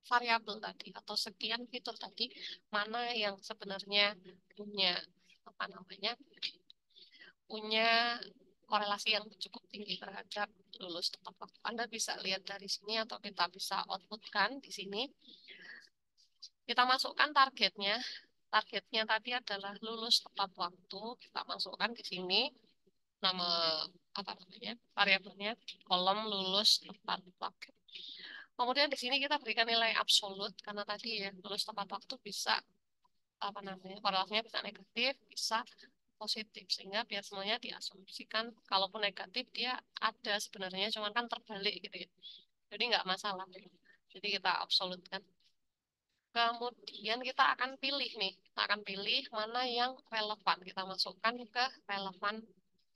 variabel tadi atau sekian fitur tadi mana yang sebenarnya punya apa namanya punya korelasi yang cukup tinggi terhadap lulus tepat waktu. Anda bisa lihat dari sini atau kita bisa outputkan di sini. Kita masukkan targetnya. Targetnya tadi adalah lulus tepat waktu. Kita masukkan di sini nama apa namanya variabelnya kolom lulus tepat waktu. Kemudian di sini kita berikan nilai absolut karena tadi ya lulus tepat waktu bisa apa namanya korelasinya bisa negatif, bisa positif sehingga biar semuanya diasumsikan kalaupun negatif dia ada sebenarnya cuman kan terbalik gitu ya. Jadi nggak masalah. Jadi kita absolutkan. Kemudian kita akan pilih nih, kita akan pilih mana yang relevan. Kita masukkan ke relevan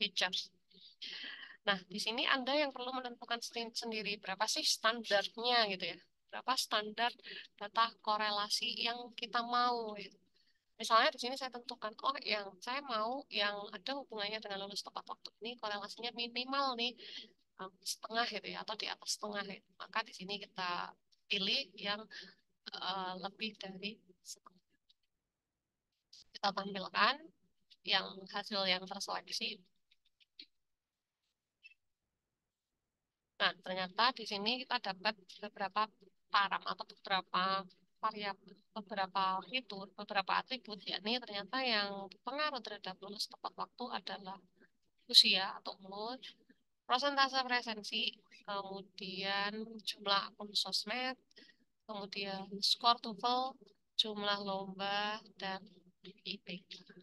features. Nah, di sini Anda yang perlu menentukan sendiri berapa sih standarnya gitu ya. Berapa standar data korelasi yang kita mau gitu. Misalnya di sini saya tentukan, oh yang saya mau yang ada hubungannya dengan lulus tepat waktu ini korelasinya minimal nih setengah gitu ya atau di atas setengah gitu. Maka di sini kita pilih yang uh, lebih dari setengah. Kita tampilkan yang hasil yang terseleksi. Nah, ternyata di sini kita dapat beberapa param atau beberapa variabel, beberapa fitur, beberapa atribut, yakni ternyata yang pengaruh terhadap lulus tepat waktu adalah usia atau umur, prosentase presensi, kemudian jumlah akun sosmed, kemudian skor TOEFL, jumlah lomba, dan IPK.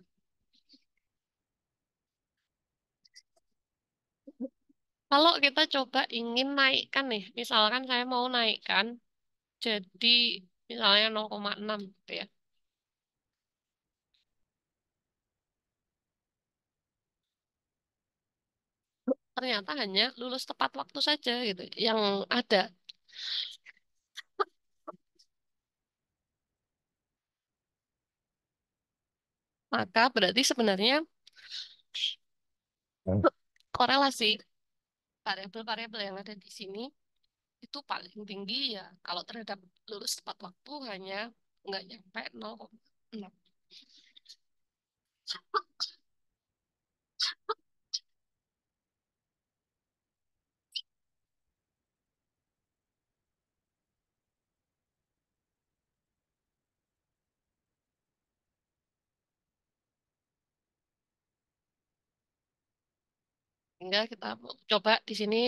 Kalau kita coba ingin naikkan nih, misalkan saya mau naikkan jadi misalnya 0,6 gitu ya. Ternyata hanya lulus tepat waktu saja gitu yang ada. Maka berarti sebenarnya korelasi variabel-variabel yang ada di sini itu paling tinggi ya kalau terhadap lulus tepat waktu hanya nggak nyampe 0,6. Sehingga kita coba di sini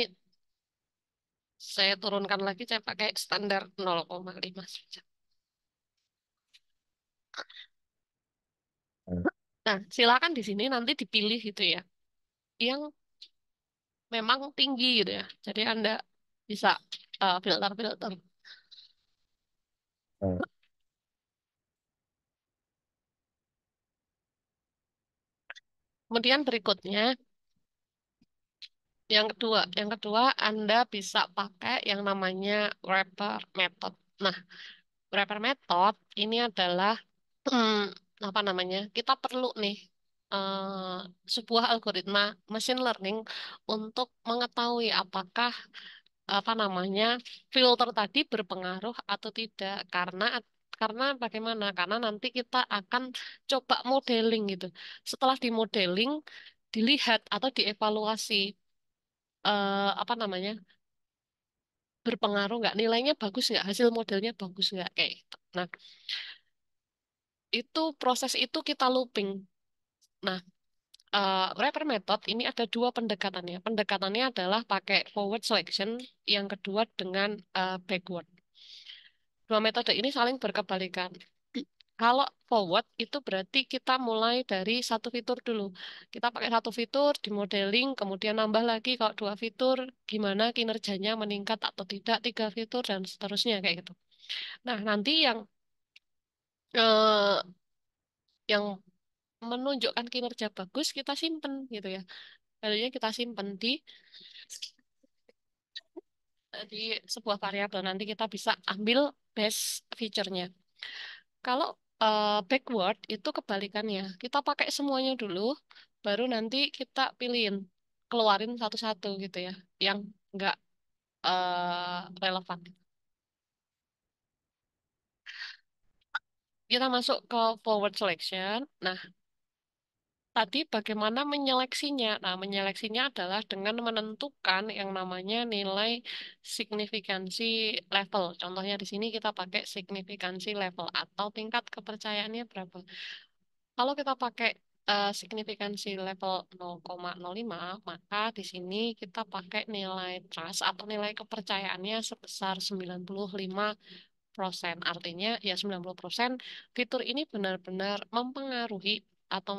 saya turunkan lagi, saya pakai standar 0,5 saja. Nah, silakan di sini nanti dipilih gitu ya. Yang memang tinggi gitu ya. Jadi Anda bisa uh, filter-filter. Kemudian berikutnya yang kedua, yang kedua Anda bisa pakai yang namanya wrapper method. Nah, wrapper method ini adalah hmm, apa namanya? Kita perlu nih uh, sebuah algoritma machine learning untuk mengetahui apakah apa namanya filter tadi berpengaruh atau tidak karena karena bagaimana? Karena nanti kita akan coba modeling gitu. Setelah dimodeling, dilihat atau dievaluasi uh, apa namanya berpengaruh nggak nilainya bagus nggak hasil modelnya bagus nggak kayak gitu. Nah itu proses itu kita looping. Nah uh, wrapper method ini ada dua pendekatannya. Pendekatannya adalah pakai forward selection, yang kedua dengan uh, backward. Dua metode ini saling berkebalikan. Kalau forward itu berarti kita mulai dari satu fitur dulu. Kita pakai satu fitur di modeling, kemudian nambah lagi kalau dua fitur, gimana kinerjanya meningkat atau tidak, tiga fitur, dan seterusnya kayak gitu. Nah, nanti yang eh, yang menunjukkan kinerja bagus kita simpen gitu ya. Value kita simpen di di sebuah variabel nanti kita bisa ambil base feature-nya. Kalau uh, backward itu kebalikannya. Kita pakai semuanya dulu, baru nanti kita pilihin, keluarin satu-satu gitu ya, yang nggak uh, relevan. Kita masuk ke forward selection. Nah, tadi bagaimana menyeleksinya? Nah, menyeleksinya adalah dengan menentukan yang namanya nilai signifikansi level. Contohnya di sini kita pakai signifikansi level atau tingkat kepercayaannya berapa. Kalau kita pakai uh, signifikansi level 0,05, maka di sini kita pakai nilai trust atau nilai kepercayaannya sebesar 95 persen. Artinya ya 90% fitur ini benar-benar mempengaruhi atau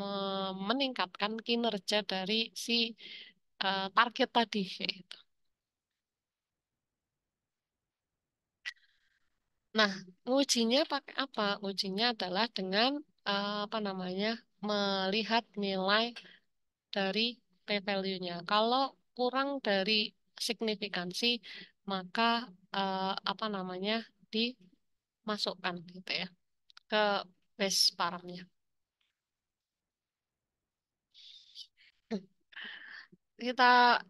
meningkatkan kinerja dari si uh, target tadi. Gitu. Nah, ngujinya pakai apa? Ngujinya adalah dengan uh, apa namanya melihat nilai dari p-value-nya. Kalau kurang dari signifikansi, maka uh, apa namanya dimasukkan gitu ya ke base paramnya. Kita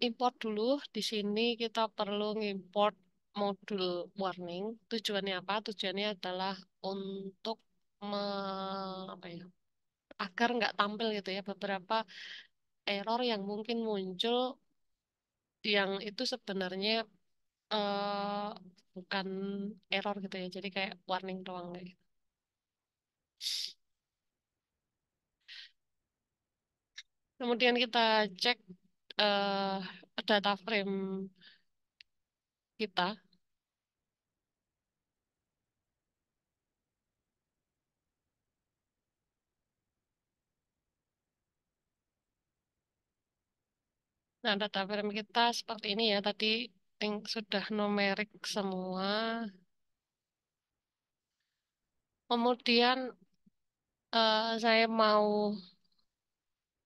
import dulu. Di sini kita perlu import modul warning. Tujuannya apa? Tujuannya adalah untuk me, apa ya, agar nggak tampil gitu ya beberapa error yang mungkin muncul yang itu sebenarnya uh, bukan error gitu ya. Jadi kayak warning doang kayak gitu. Kemudian kita cek uh, data frame kita. Nah, data frame kita seperti ini ya. Tadi yang sudah numerik semua. Kemudian uh, saya mau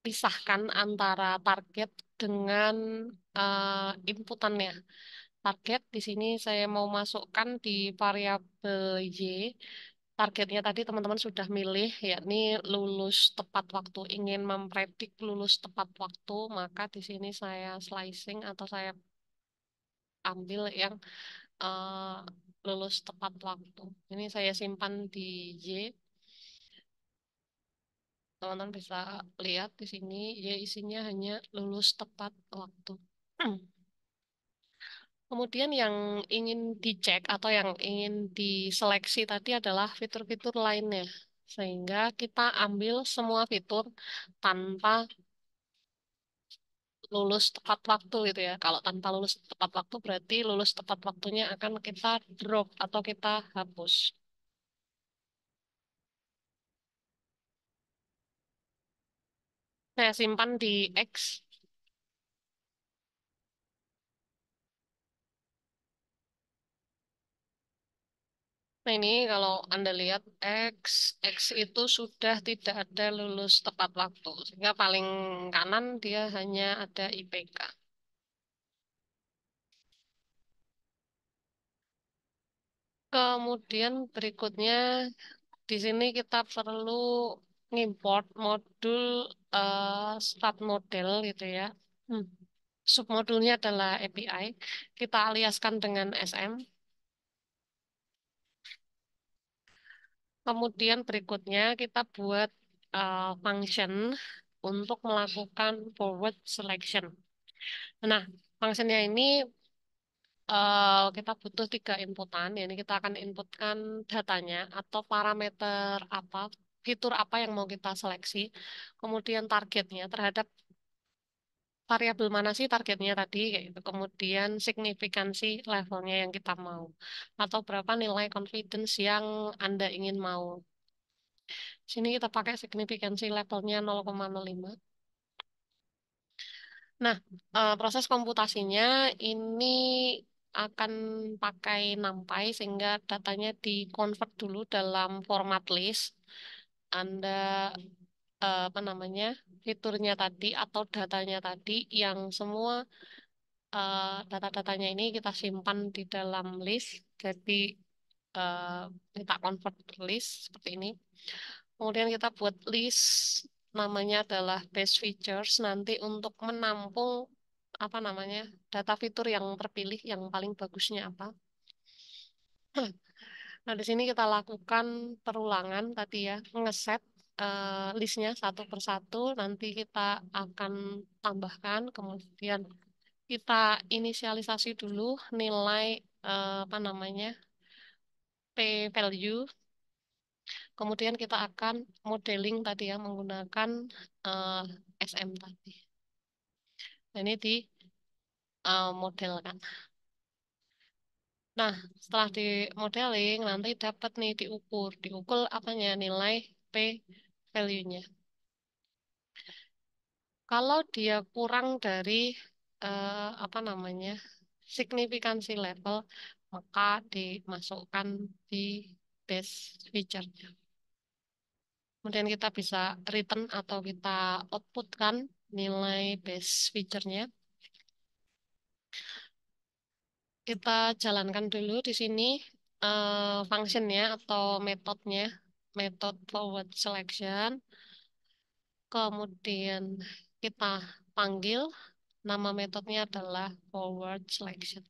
pisahkan antara target dengan uh, inputannya. Target di sini saya mau masukkan di variabel Y. Targetnya tadi teman-teman sudah milih, yakni lulus tepat waktu. Ingin mempredik lulus tepat waktu, maka di sini saya slicing atau saya ambil yang uh, lulus tepat waktu. Ini saya simpan di Y teman-teman bisa lihat di sini ya isinya hanya lulus tepat waktu. Kemudian yang ingin dicek atau yang ingin diseleksi tadi adalah fitur-fitur lainnya. Sehingga kita ambil semua fitur tanpa lulus tepat waktu gitu ya. Kalau tanpa lulus tepat waktu berarti lulus tepat waktunya akan kita drop atau kita hapus. Saya simpan di X. Nah ini kalau Anda lihat X, X itu sudah tidak ada lulus tepat waktu. Sehingga paling kanan dia hanya ada IPK. Kemudian berikutnya di sini kita perlu ngimport modul uh, start model gitu ya. Hmm. Submodulnya adalah API. Kita aliaskan dengan SM. Kemudian berikutnya kita buat uh, function untuk melakukan forward selection. Nah, functionnya ini uh, kita butuh tiga inputan. Ini kita akan inputkan datanya atau parameter apa fitur apa yang mau kita seleksi, kemudian targetnya terhadap variabel mana sih targetnya tadi, gitu. kemudian signifikansi levelnya yang kita mau, atau berapa nilai confidence yang Anda ingin mau. Sini kita pakai signifikansi levelnya 0,05. Nah, eh, proses komputasinya ini akan pakai NumPy sehingga datanya di-convert dulu dalam format list. Anda eh, apa namanya fiturnya tadi atau datanya tadi yang semua uh, data-datanya ini kita simpan di dalam list. Jadi uh, kita convert list seperti ini. Kemudian kita buat list namanya adalah base features nanti untuk menampung apa namanya data fitur yang terpilih yang paling bagusnya apa. Nah, di sini kita lakukan perulangan tadi ya, ngeset eh, listnya satu persatu. Nanti kita akan tambahkan, kemudian kita inisialisasi dulu nilai eh, apa namanya p value. Kemudian kita akan modeling tadi ya menggunakan eh, SM tadi. Nah, ini di eh, modelkan. Nah, setelah di modeling nanti dapat nih diukur. Diukur apanya? Nilai P value-nya. Kalau dia kurang dari eh, apa namanya? signifikansi level, maka dimasukkan di base feature-nya. Kemudian kita bisa return atau kita outputkan nilai base feature-nya. Kita jalankan dulu di sini uh, functionnya atau metodenya, metode forward selection. Kemudian kita panggil nama metodenya adalah forward selection.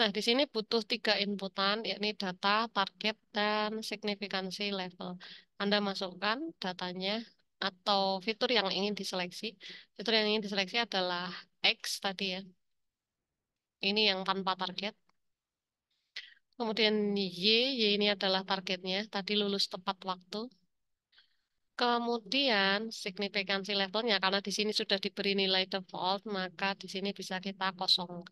Nah, di sini butuh tiga inputan, yakni data, target, dan signifikansi level. Anda masukkan datanya atau fitur yang ingin diseleksi. Fitur yang ingin diseleksi adalah X tadi ya. Ini yang tanpa target. Kemudian Y, Y ini adalah targetnya. Tadi lulus tepat waktu. Kemudian signifikansi levelnya, karena di sini sudah diberi nilai default, maka di sini bisa kita kosong.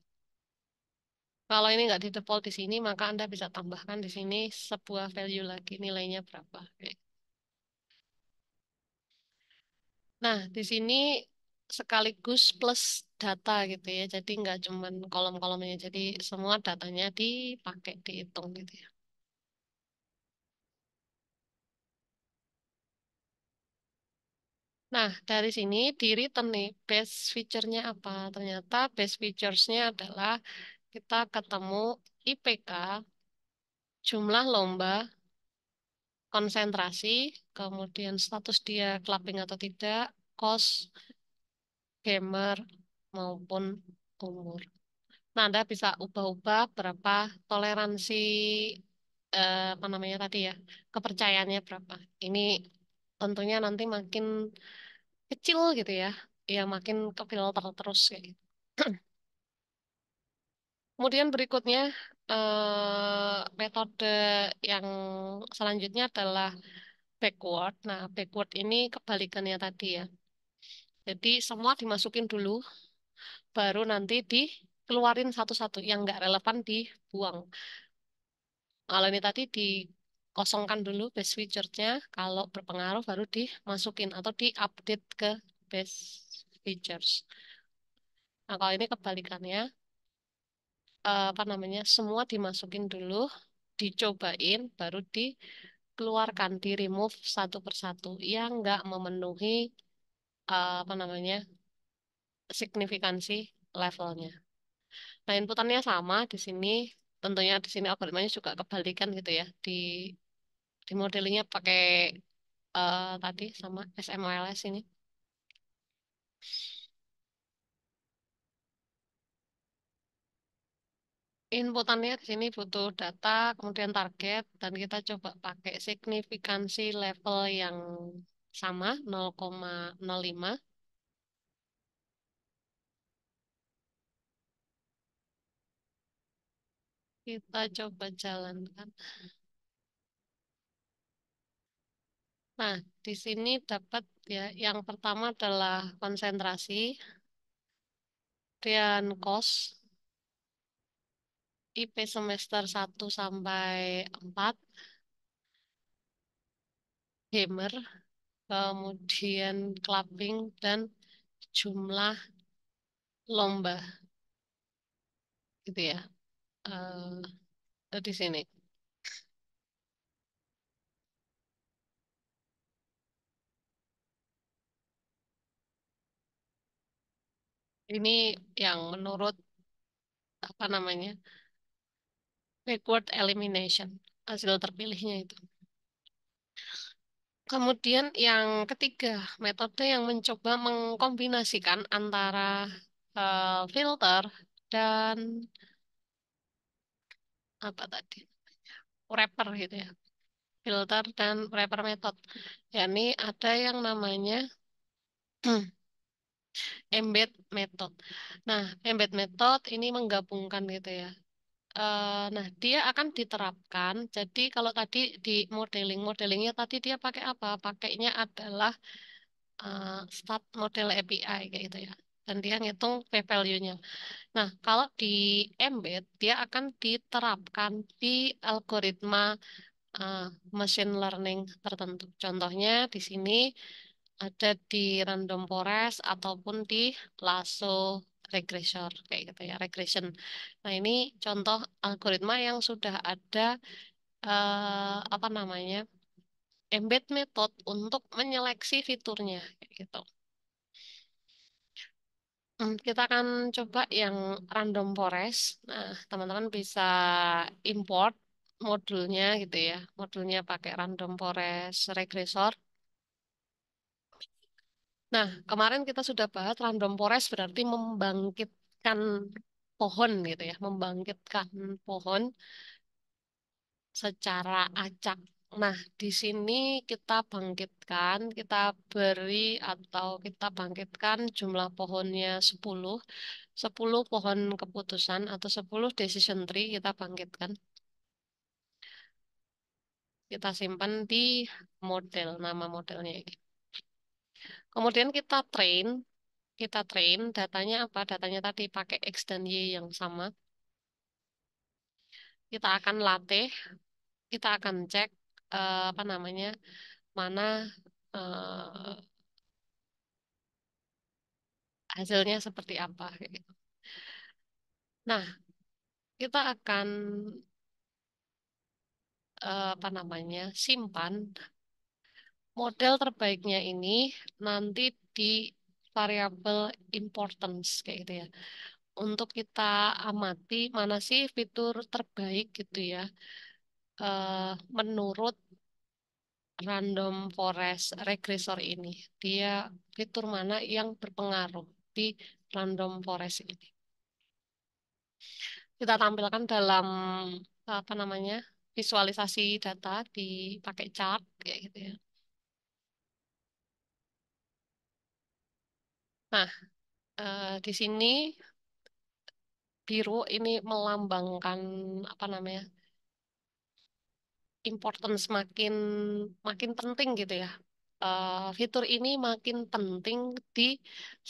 Kalau ini nggak di default di sini, maka Anda bisa tambahkan di sini sebuah value lagi, nilainya berapa. Nah, di sini sekaligus plus data gitu ya. Jadi nggak cuma kolom-kolomnya. Jadi semua datanya dipakai, dihitung gitu ya. Nah, dari sini di return nih, base feature-nya apa? Ternyata base features-nya adalah kita ketemu IPK, jumlah lomba, konsentrasi, kemudian status dia clubbing atau tidak, cost, gamer, maupun umur. Nah, Anda bisa ubah-ubah berapa toleransi eh, apa namanya tadi ya, kepercayaannya berapa. Ini tentunya nanti makin kecil gitu ya, ya makin ke filter terus kayak gitu. Kemudian berikutnya eh, metode yang selanjutnya adalah backward. Nah, backward ini kebalikannya tadi ya. Jadi semua dimasukin dulu, baru nanti dikeluarin satu-satu. Yang nggak relevan dibuang. Kalau ini tadi dikosongkan dulu base feature-nya, kalau berpengaruh baru dimasukin atau diupdate ke base features. Nah, kalau ini kebalikannya, eh, apa namanya, semua dimasukin dulu, dicobain, baru dikeluarkan, di remove satu persatu yang nggak memenuhi eh, apa namanya signifikansi levelnya. Nah, inputannya sama di sini. Tentunya di sini algoritmanya juga kebalikan gitu ya. Di di modelingnya pakai uh, tadi sama SMLS ini. Inputannya di sini butuh data, kemudian target, dan kita coba pakai signifikansi level yang sama 0,05. Kita coba jalankan. Nah, di sini dapat ya yang pertama adalah konsentrasi dan kos IP semester 1 sampai 4 gamer kemudian clubbing dan jumlah lomba. Gitu ya. Uh, di sini. Ini yang menurut apa namanya backward elimination hasil terpilihnya itu Kemudian yang ketiga, metode yang mencoba mengkombinasikan antara uh, filter dan apa tadi wrapper gitu ya. filter dan wrapper method. yakni ada yang namanya embed method. Nah, embed method ini menggabungkan gitu ya. Eh, nah, dia akan diterapkan. Jadi kalau tadi di modeling, modelingnya tadi dia pakai apa? Pakainya adalah uh, start model API kayak gitu ya. Dan dia ngitung p-value-nya. Nah, kalau di embed, dia akan diterapkan di algoritma uh, machine learning tertentu. Contohnya di sini ada di random forest ataupun di lasso regressor kayak gitu ya, regression. Nah, ini contoh algoritma yang sudah ada uh, apa namanya? embed method untuk menyeleksi fiturnya kayak gitu. Hmm, kita akan coba yang random forest. Nah, teman-teman bisa import modulnya gitu ya. Modulnya pakai random forest regressor. Nah, kemarin kita sudah bahas random forest berarti membangkitkan pohon gitu ya, membangkitkan pohon secara acak. Nah, di sini kita bangkitkan, kita beri atau kita bangkitkan jumlah pohonnya 10. 10 pohon keputusan atau 10 decision tree kita bangkitkan. Kita simpan di model, nama modelnya ini. Kemudian kita train, kita train datanya apa? Datanya tadi pakai X dan Y yang sama. Kita akan latih, kita akan cek uh, apa namanya mana uh, hasilnya seperti apa. Gitu. Nah, kita akan uh, apa namanya simpan model terbaiknya ini nanti di variabel importance kayak gitu ya. Untuk kita amati mana sih fitur terbaik gitu ya uh, menurut random forest regressor ini. Dia fitur mana yang berpengaruh di random forest ini. Kita tampilkan dalam apa namanya visualisasi data dipakai chart kayak gitu ya. Nah, uh, di sini biru ini melambangkan apa namanya importance makin makin penting gitu ya. Uh, fitur ini makin penting di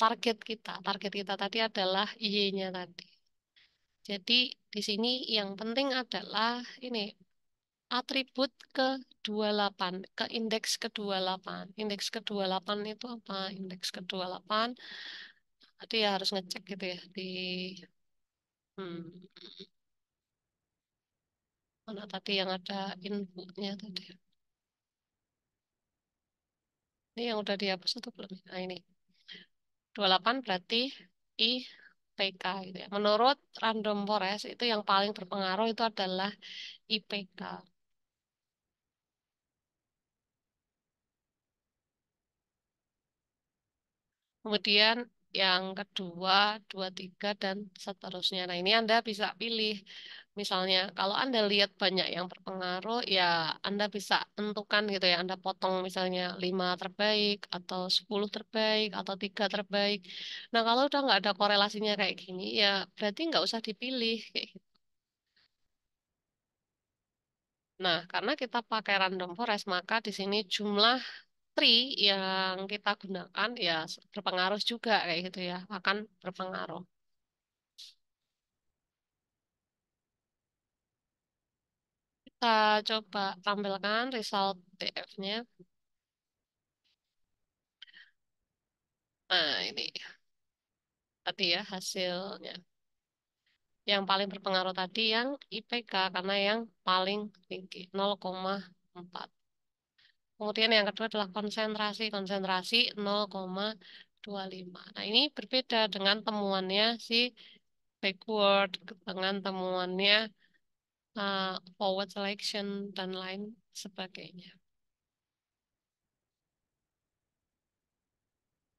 target kita. Target kita tadi adalah Y-nya tadi. Jadi di sini yang penting adalah ini atribut ke-28, ke indeks ke-28. Indeks ke-28 itu apa? Indeks ke-28 tadi ya harus ngecek gitu ya di hmm, Mana tadi yang ada inputnya tadi? Ini yang udah dihapus atau belum? Nah ini. 28 berarti IPK gitu ya. Menurut random forest itu yang paling berpengaruh itu adalah IPK. Kemudian yang kedua, dua, tiga, dan seterusnya. Nah, ini Anda bisa pilih. Misalnya, kalau Anda lihat banyak yang berpengaruh, ya Anda bisa tentukan gitu ya. Anda potong misalnya lima terbaik, atau sepuluh terbaik, atau tiga terbaik. Nah, kalau udah nggak ada korelasinya kayak gini, ya berarti nggak usah dipilih. Kayak gitu. Nah, karena kita pakai random forest, maka di sini jumlah tree yang kita gunakan ya berpengaruh juga kayak gitu ya, akan berpengaruh. Kita coba tampilkan result TF-nya. Nah, ini tadi ya hasilnya. Yang paling berpengaruh tadi yang IPK karena yang paling tinggi 0,4. Kemudian yang kedua adalah konsentrasi. Konsentrasi 0,25. Nah, ini berbeda dengan temuannya si backward, dengan temuannya uh, forward selection, dan lain sebagainya.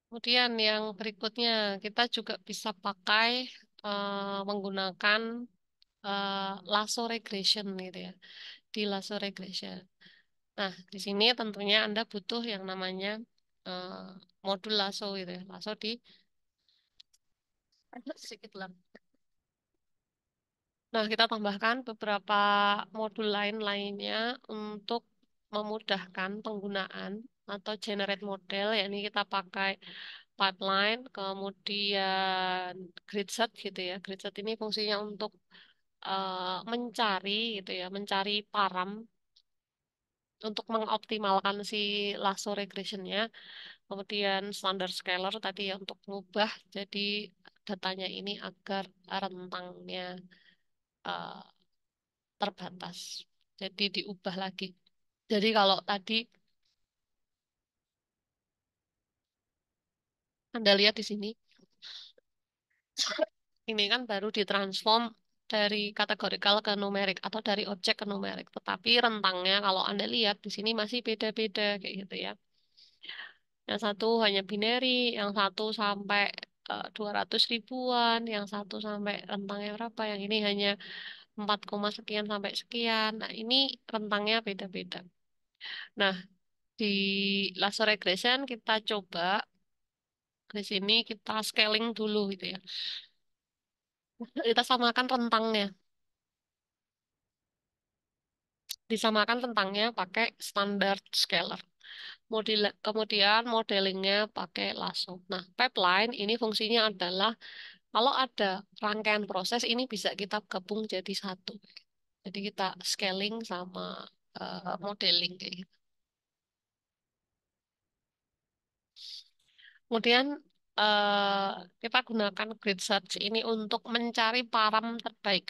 Kemudian yang berikutnya, kita juga bisa pakai uh, menggunakan uh, lasso regression gitu ya. Di lasso regression. Nah, di sini tentunya Anda butuh yang namanya eh, modul lasso gitu ya. Lasso di sedikit lah. Nah, kita tambahkan beberapa modul lain-lainnya untuk memudahkan penggunaan atau generate model, yakni kita pakai pipeline, kemudian grid set gitu ya. Grid set ini fungsinya untuk eh, mencari gitu ya, mencari param untuk mengoptimalkan si lasso regressionnya. Kemudian standar scaler tadi ya untuk mengubah jadi datanya ini agar rentangnya eh, terbatas. Jadi diubah lagi. Jadi kalau tadi Anda lihat di sini, ini kan baru ditransform dari kategorikal ke numerik atau dari objek ke numerik. Tetapi rentangnya kalau Anda lihat di sini masih beda-beda kayak gitu ya. Yang satu hanya binary, yang satu sampai eh, 200 ribuan, yang satu sampai rentangnya berapa, yang ini hanya 4, koma sekian sampai sekian. Nah, ini rentangnya beda-beda. Nah, di laser regression kita coba di sini kita scaling dulu gitu ya. Kita samakan rentangnya. Disamakan rentangnya pakai standar scaler. Model, kemudian modelingnya pakai lasso. Nah, pipeline ini fungsinya adalah kalau ada rangkaian proses ini bisa kita gabung jadi satu. Jadi kita scaling sama uh, modeling kayak gitu. Kemudian uh, kita gunakan grid search ini untuk mencari param terbaik.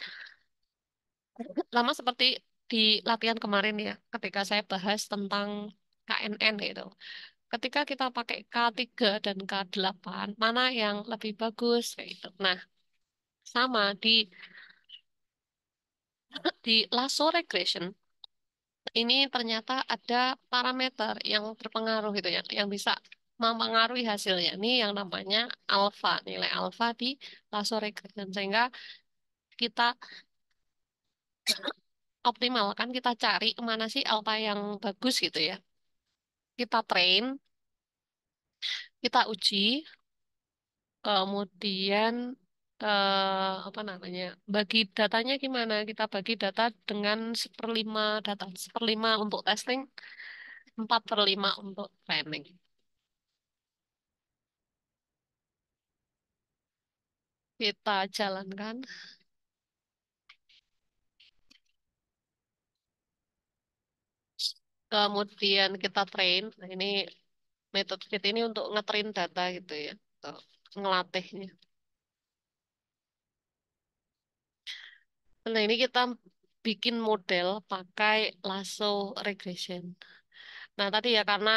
Lama seperti di latihan kemarin ya, ketika saya bahas tentang KNN itu. Ketika kita pakai K3 dan K8, mana yang lebih bagus gitu. Nah, sama di di lasso regression ini ternyata ada parameter yang berpengaruh gitu ya, yang bisa mempengaruhi hasilnya. Ini yang namanya alfa, nilai alfa di lasso regression sehingga kita optimal kan kita cari mana sih alfa yang bagus gitu ya. Kita train, kita uji, kemudian eh, apa namanya bagi datanya gimana? Kita bagi data dengan seperlima data, seperlima untuk testing, empat per lima untuk training. Kita jalankan. Kemudian kita train. Nah, ini metode fit ini untuk ngetrain data gitu ya, atau ngelatihnya. Nah, ini kita bikin model pakai lasso regression. Nah, tadi ya karena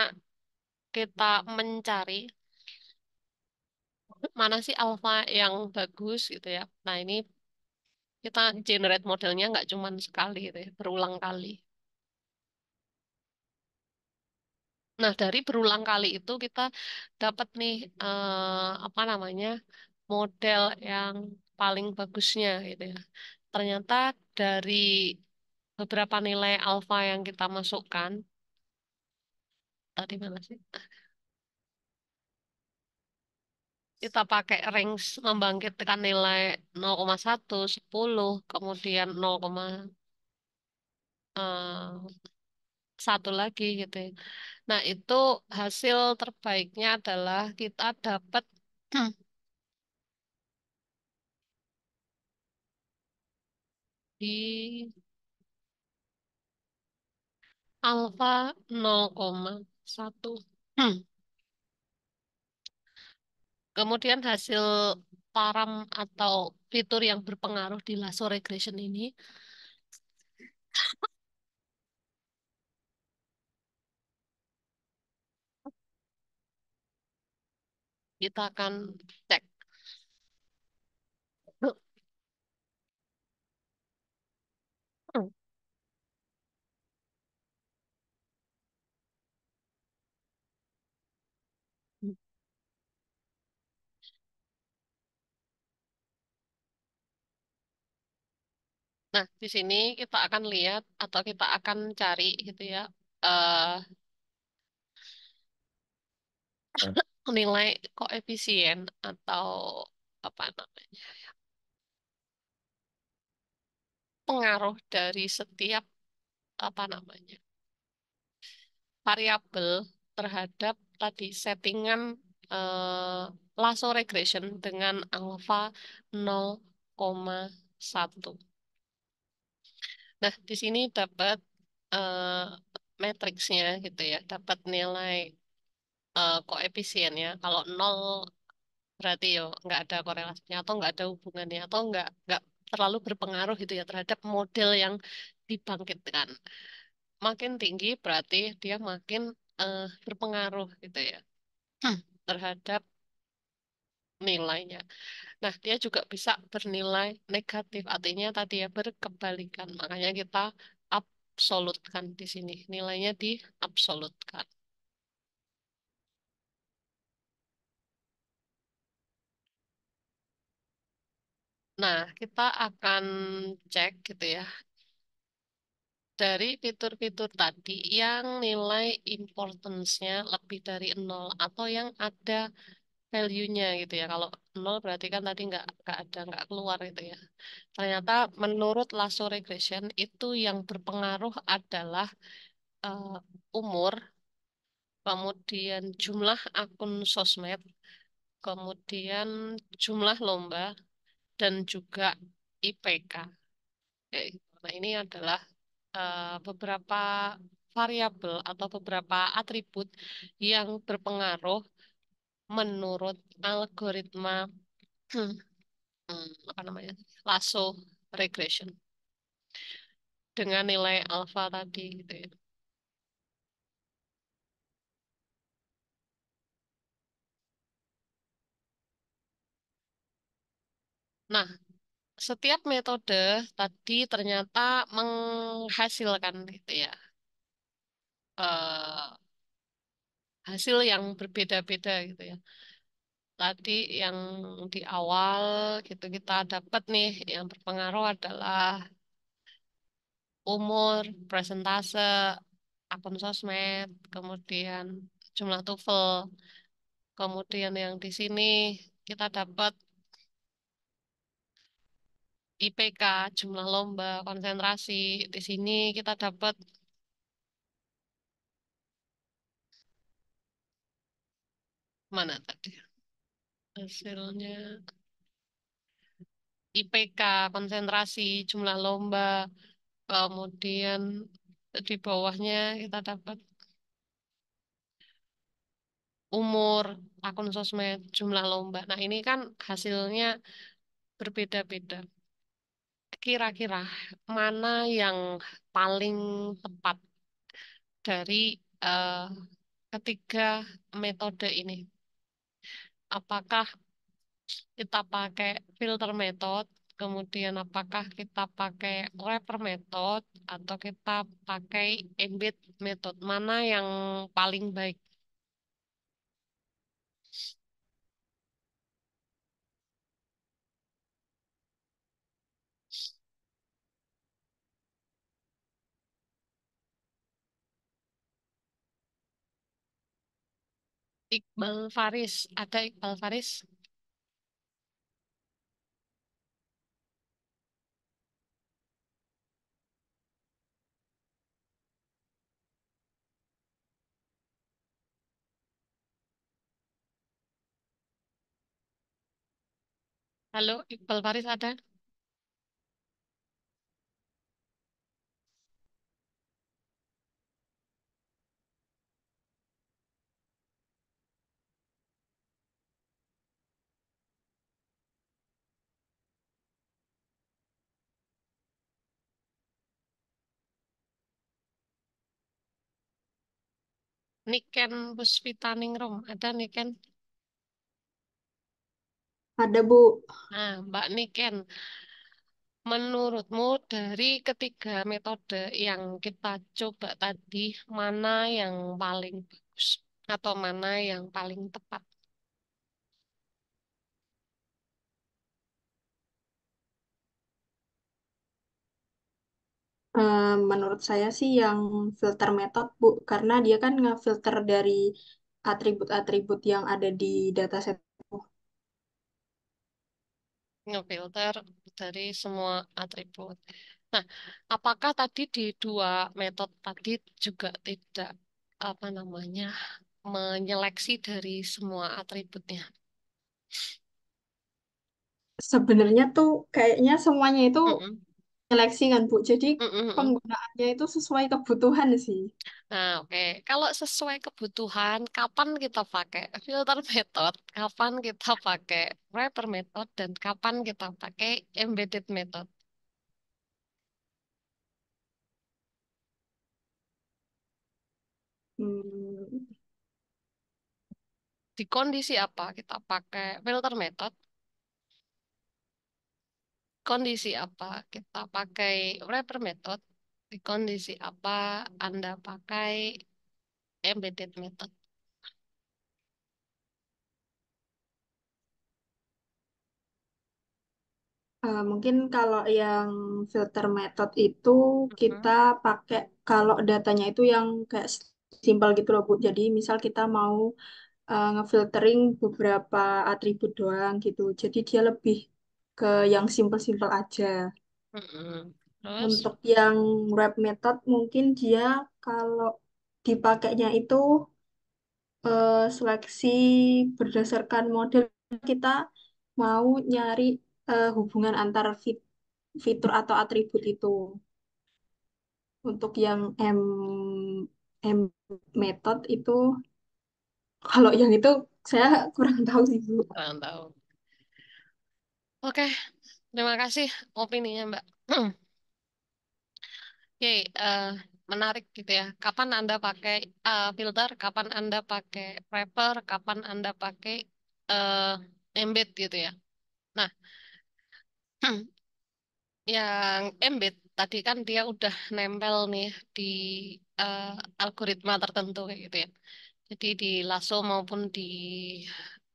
kita mencari mana sih alfa yang bagus gitu ya. Nah, ini kita generate modelnya nggak cuma sekali gitu ya, berulang kali. Nah, dari berulang kali itu kita dapat nih eh, apa namanya model yang paling bagusnya gitu ya. Ternyata dari beberapa nilai alfa yang kita masukkan, tadi mana sih? Kita pakai range membangkitkan nilai 0,1, 10, kemudian 0,1 lagi gitu ya. Nah, itu hasil terbaiknya adalah kita dapat di alfa 0,1. Kemudian hasil param atau fitur yang berpengaruh di lasso regression ini kita akan cek. Nah, di sini kita akan lihat atau kita akan cari gitu ya eh, nilai koefisien atau apa namanya pengaruh dari setiap apa namanya variabel terhadap tadi settingan eh, lasso regression dengan alpha 0,1. Nah, di sini dapat eh, matriksnya gitu ya, dapat nilai eh, koefisiennya. Kalau 0 berarti ya nggak ada korelasinya atau nggak ada hubungannya atau nggak nggak terlalu berpengaruh gitu ya terhadap model yang dibangkitkan. Makin tinggi berarti dia makin eh, berpengaruh gitu ya terhadap nilainya. Nah, dia juga bisa bernilai negatif, artinya tadi ya berkebalikan. Makanya kita absolutkan di sini. Nilainya diabsolutkan. Nah, kita akan cek gitu ya. Dari fitur-fitur tadi yang nilai importance-nya lebih dari nol atau yang ada value-nya gitu ya. Kalau nol berarti kan tadi nggak nggak ada nggak keluar gitu ya. Ternyata menurut lasso regression itu yang berpengaruh adalah uh, umur, kemudian jumlah akun sosmed, kemudian jumlah lomba dan juga IPK. Nah ini adalah uh, beberapa variabel atau beberapa atribut yang berpengaruh menurut algoritma hmm, apa namanya lasso regression dengan nilai alfa tadi gitu ya. Nah, setiap metode tadi ternyata menghasilkan gitu ya uh, hasil yang berbeda-beda gitu ya. Tadi yang di awal gitu kita dapat nih yang berpengaruh adalah umur, presentase, akun sosmed, kemudian jumlah TOEFL. Kemudian yang di sini kita dapat IPK, jumlah lomba, konsentrasi. Di sini kita dapat mana tadi? Hasilnya IPK, konsentrasi, jumlah lomba, kemudian di bawahnya kita dapat umur, akun sosmed, jumlah lomba. Nah, ini kan hasilnya berbeda-beda. Kira-kira mana yang paling tepat dari uh, ketiga metode ini? Apakah kita pakai filter method, kemudian apakah kita pakai wrapper method, atau kita pakai embed method? Mana yang paling baik? Iqbal Faris, ada Iqbal Faris? Halo, Iqbal Faris ada? Niken Puspitaningrum, ada Niken? Ada, Bu. Nah, Mbak Niken, menurutmu dari ketiga metode yang kita coba tadi, mana yang paling bagus atau mana yang paling tepat? Eh, menurut saya sih yang filter method, Bu, karena dia kan ngefilter dari atribut-atribut yang ada di dataset. ngefilter dari semua atribut. Nah, apakah tadi di dua metode tadi juga tidak apa namanya menyeleksi dari semua atributnya? Sebenarnya tuh kayaknya semuanya itu Mm-mm. Seleksi kan, Bu. Jadi Mm-mm, mm-mm. penggunaannya itu sesuai kebutuhan sih. Nah, oke. Kalau sesuai kebutuhan, kapan kita pakai filter method, kapan kita pakai wrapper method, dan kapan kita pakai embedded method? Hmm, Di kondisi apa kita pakai filter method? Kondisi apa kita pakai wrapper method? Di kondisi apa Anda pakai embedded method? eh, mungkin kalau yang filter method itu kita Mhm, pakai kalau datanya itu yang kayak simpel gitu loh, Bu. Jadi misal kita mau eh, ngefiltering beberapa atribut doang gitu. Jadi dia lebih ke yang simpel-simpel aja. Terus, Untuk yang wrap method mungkin dia kalau dipakainya itu eh, seleksi berdasarkan model kita mau nyari eh, hubungan antara fit- fitur atau atribut itu. Untuk yang M M method itu kalau yang itu saya kurang tahu sih Bu. kurang tahu. Oke, terima kasih opininya, Mbak. Oke, eh, menarik gitu ya. Kapan Anda pakai eh, filter, kapan Anda pakai wrapper, kapan Anda pakai eh, embed gitu ya. Nah, yang embed tadi kan dia udah nempel nih di eh, algoritma tertentu kayak gitu ya. Jadi di Lasso maupun di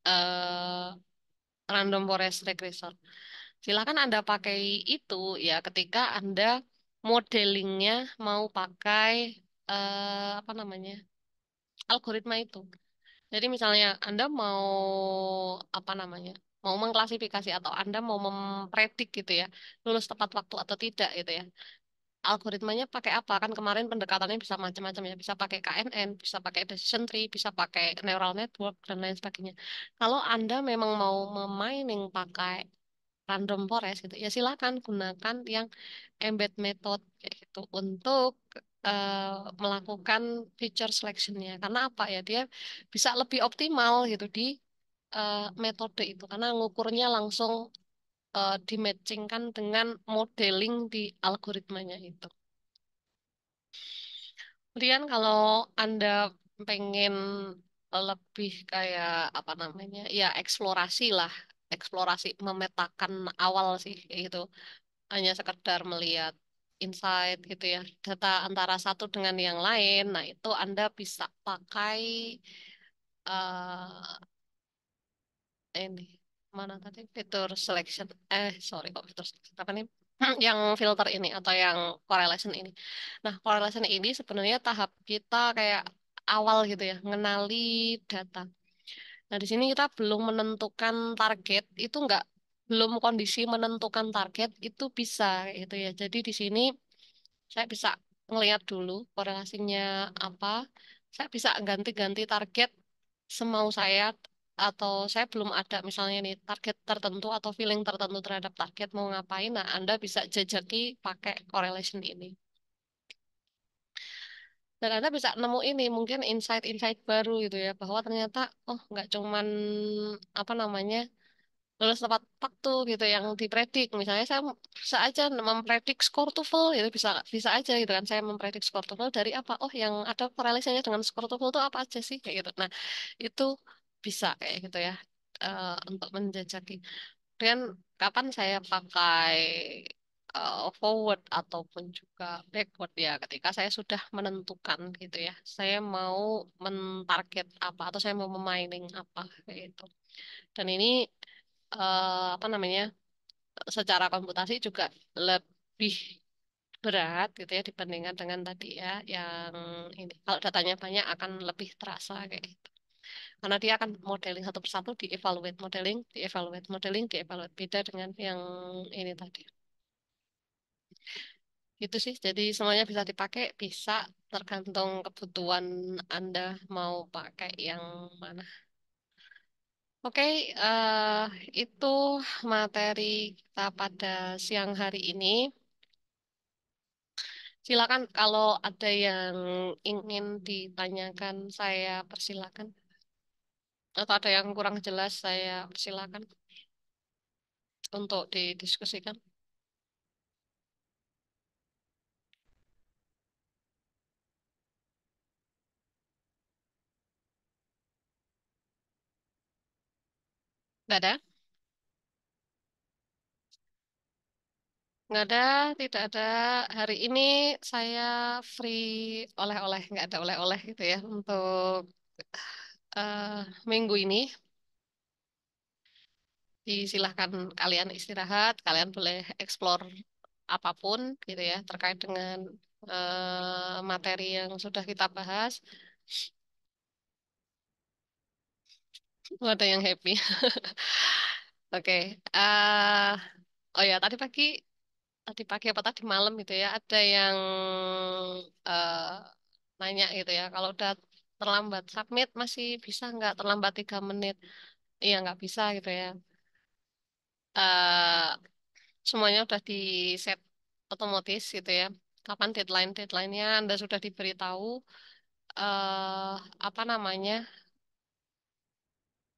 eh, Random Forest Regressor. Silakan Anda pakai itu ya ketika Anda modelingnya mau pakai eh, apa namanya algoritma itu. Jadi misalnya Anda mau apa namanya mau mengklasifikasi atau Anda mau mempredik gitu ya lulus tepat waktu atau tidak gitu ya. Algoritmanya pakai apa? Kan kemarin pendekatannya bisa macam-macam ya. Bisa pakai KNN, bisa pakai decision tree, bisa pakai neural network dan lain sebagainya. Kalau Anda memang mau memining pakai random forest gitu ya silakan gunakan yang embed method kayak gitu untuk eh, melakukan feature selectionnya karena apa ya dia bisa lebih optimal gitu di eh, metode itu karena ngukurnya langsung eh, dimatchingkan dengan modeling di algoritmanya itu kemudian kalau anda pengen lebih kayak apa namanya ya eksplorasi lah eksplorasi memetakan awal sih gitu hanya sekedar melihat insight gitu ya, data antara satu dengan yang lain. Nah, itu Anda bisa pakai eh ini mana tadi fitur selection. Eh, sorry kok fitur selection. Apa nih? Yang filter ini atau yang correlation ini. Nah, correlation ini sebenarnya tahap kita kayak awal gitu ya, mengenali data. Nah, di sini kita belum menentukan target, itu enggak belum kondisi menentukan target itu bisa gitu ya. Jadi di sini saya bisa ngelihat dulu korelasinya apa. Saya bisa ganti-ganti target semau saya atau saya belum ada misalnya nih target tertentu atau feeling tertentu terhadap target mau ngapain. Nah, Anda bisa jajaki pakai correlation ini. Dan Anda bisa nemu ini mungkin insight-insight baru gitu ya bahwa ternyata oh nggak cuman apa namanya lulus tepat waktu gitu yang dipredik misalnya saya bisa aja mempredik skor TOEFL itu bisa bisa aja gitu kan saya mempredik skor TOEFL dari apa oh yang ada korelasinya dengan skor TOEFL itu apa aja sih kayak gitu nah itu bisa kayak gitu ya eh, untuk menjajaki dan kapan saya pakai eh, forward ataupun juga backward ya ketika saya sudah menentukan gitu ya saya mau mentarget apa atau saya mau memining apa kayak gitu dan ini eh, apa namanya secara komputasi juga lebih berat gitu ya dibandingkan dengan tadi ya yang ini. Kalau datanya banyak akan lebih terasa kayak gitu. Karena dia akan modeling satu persatu, di-evaluate modeling, di-evaluate modeling, di-evaluate beda dengan yang ini tadi. Itu sih, jadi semuanya bisa dipakai, bisa tergantung kebutuhan Anda mau pakai yang mana. Oke, eh, itu materi kita pada siang hari ini. Silakan kalau ada yang ingin ditanyakan, saya persilakan. Atau ada yang kurang jelas, saya persilakan untuk didiskusikan. Nggak ada? Nggak ada, tidak ada. Hari ini saya free oleh-oleh, nggak ada oleh-oleh gitu ya untuk eh, minggu ini. Disilahkan kalian istirahat, kalian boleh explore apa pun gitu ya terkait dengan eh, materi yang sudah kita bahas. Ada yang happy. Oke. eh oh ya, tadi pagi tadi pagi apa tadi malam gitu ya ada yang eh, nanya gitu ya kalau udah terlambat. Submit masih bisa nggak? Terlambat tiga menit. Iya nggak bisa gitu ya. Eh semuanya udah di set otomatis gitu ya. Kapan deadline? Deadline-nya Anda sudah diberitahu eh apa namanya?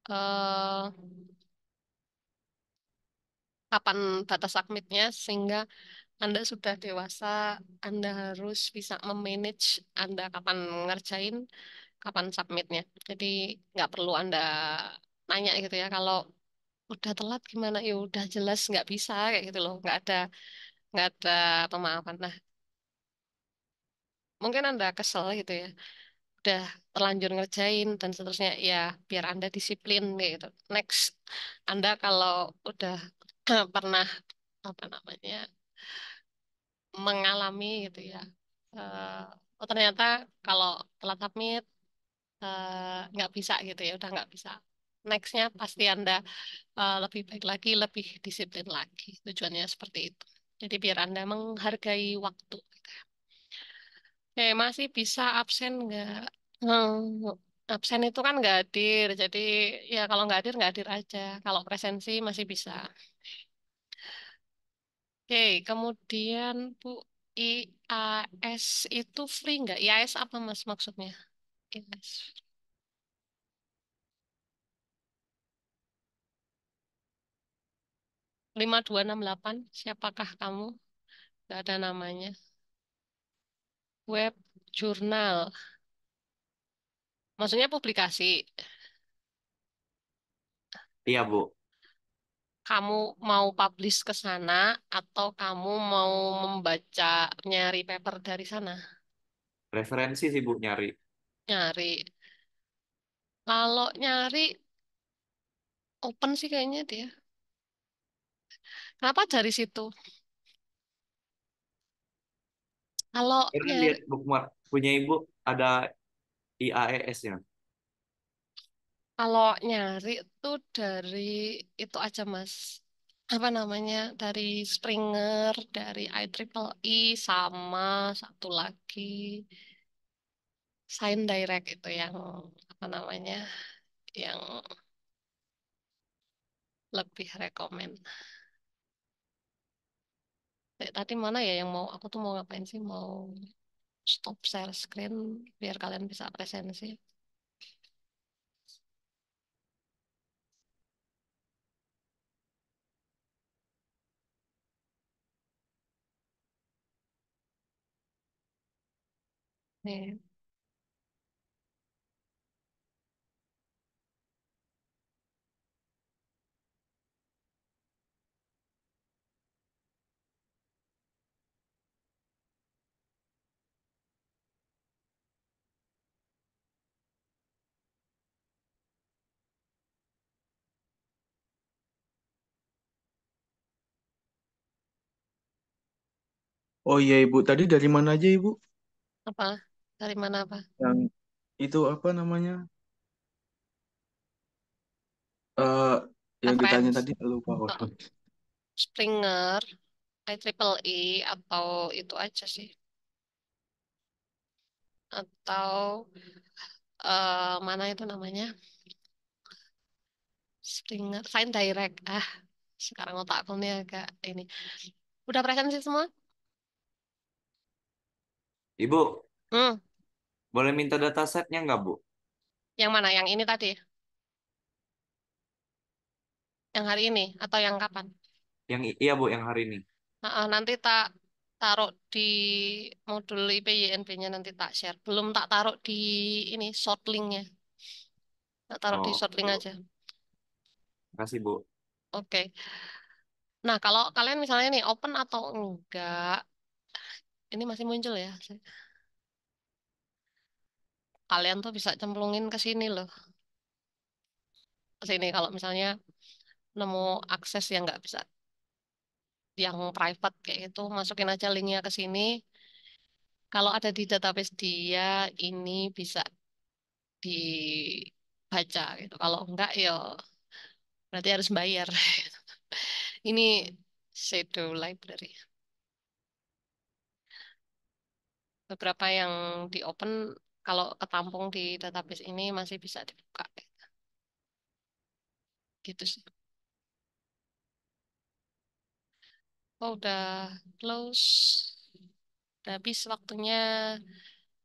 Eh kapan batas submitnya sehingga Anda sudah dewasa, Anda harus bisa memanage Anda kapan ngerjain, kapan submitnya. Jadi nggak perlu Anda nanya gitu ya. Kalau udah telat gimana? Ya udah jelas nggak bisa kayak gitu loh. Nggak ada nggak ada pemaafan. Nah, mungkin Anda kesel gitu ya. Udah terlanjur ngerjain dan seterusnya. Ya biar Anda disiplin kayak gitu. Next, Anda kalau udah pernah apa namanya mengalami gitu ya. Eh, oh ternyata kalau telat submit eh, nggak bisa gitu ya, udah nggak bisa. Nextnya pasti Anda eh, lebih baik lagi, lebih disiplin lagi. Tujuannya seperti itu. Jadi biar Anda menghargai waktu. Oke, masih bisa absen nggak? Hmm, absen itu kan nggak hadir, jadi ya kalau nggak hadir nggak hadir aja. Kalau presensi masih bisa. Oke, kemudian Bu IAS itu free nggak? IAS apa Mas maksudnya? IAS. lima dua enam delapan siapakah kamu? Nggak ada namanya. Web jurnal. Maksudnya publikasi. Iya, Bu. Kamu mau publish ke sana atau kamu mau membaca nyari paper dari sana? Referensi sih, Bu, nyari. Nyari. Kalau nyari open sih kayaknya dia. Kenapa dari situ? Kalau Karena nyari lihat bookmark punya Ibu ada IAES-nya. kalau nyari tuh dari itu aja Mas. Apa namanya? Dari Springer, dari IEEE sama satu lagi Sign Direct itu yang apa namanya? Yang lebih rekomen. Eh, Tadi mana ya yang mau aku tuh mau ngapain sih? Mau stop share screen biar kalian bisa presensi. Nih. Oh iya Ibu, tadi dari mana aja Ibu? Apa? Dari mana apa? Yang itu apa namanya? Eh, yang ditanya Advance, tadi lupa. oh, Waduh. Springer, IEEE atau itu aja sih. Atau eh, mana itu namanya? Springer, Fine Direct. Ah, sekarang otakku nih agak ini. Udah presensi semua? Ibu, Hmm, boleh minta datasetnya nggak, Bu? yang mana? Yang ini tadi? Yang hari ini atau yang kapan? Yang i- iya, Bu, yang hari ini. Nanti tak taruh di modul IPYNB-nya nanti tak share. Belum tak taruh di ini short link-nya. Tak taruh di Oh, short link Bu. aja. Makasih, Bu. Oke. Nah, kalau kalian misalnya nih open atau enggak, ini masih muncul ya. Kalian tuh bisa cemplungin ke sini loh. Ke sini kalau misalnya nemu akses yang nggak bisa, yang private kayak itu, masukin aja linknya ke sini. Kalau ada di database dia, ini bisa dibaca gitu. Kalau enggak, ya berarti harus bayar. Ini shadow library. Beberapa yang di open, kalau ketampung di database ini masih bisa dibuka. Gitu sih. Oh, udah close. Udah habis waktunya.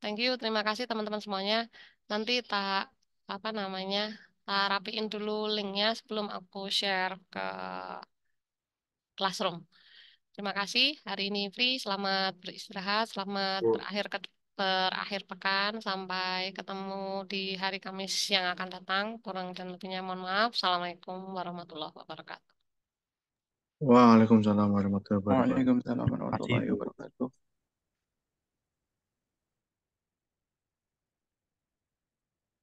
Thank you, terima kasih teman-teman semuanya. Nanti tak apa namanya, tak rapiin dulu linknya sebelum aku share ke Classroom. Terima kasih. Hari ini free. Selamat beristirahat. Selamat Bu. berakhir ke berakhir pekan. Sampai ketemu di hari Kamis yang akan datang. Kurang dan lebihnya mohon maaf. Assalamualaikum warahmatullahi wabarakatuh. Waalaikumsalam warahmatullahi wabarakatuh. Waalaikumsalam warahmatullahi wabarakatuh.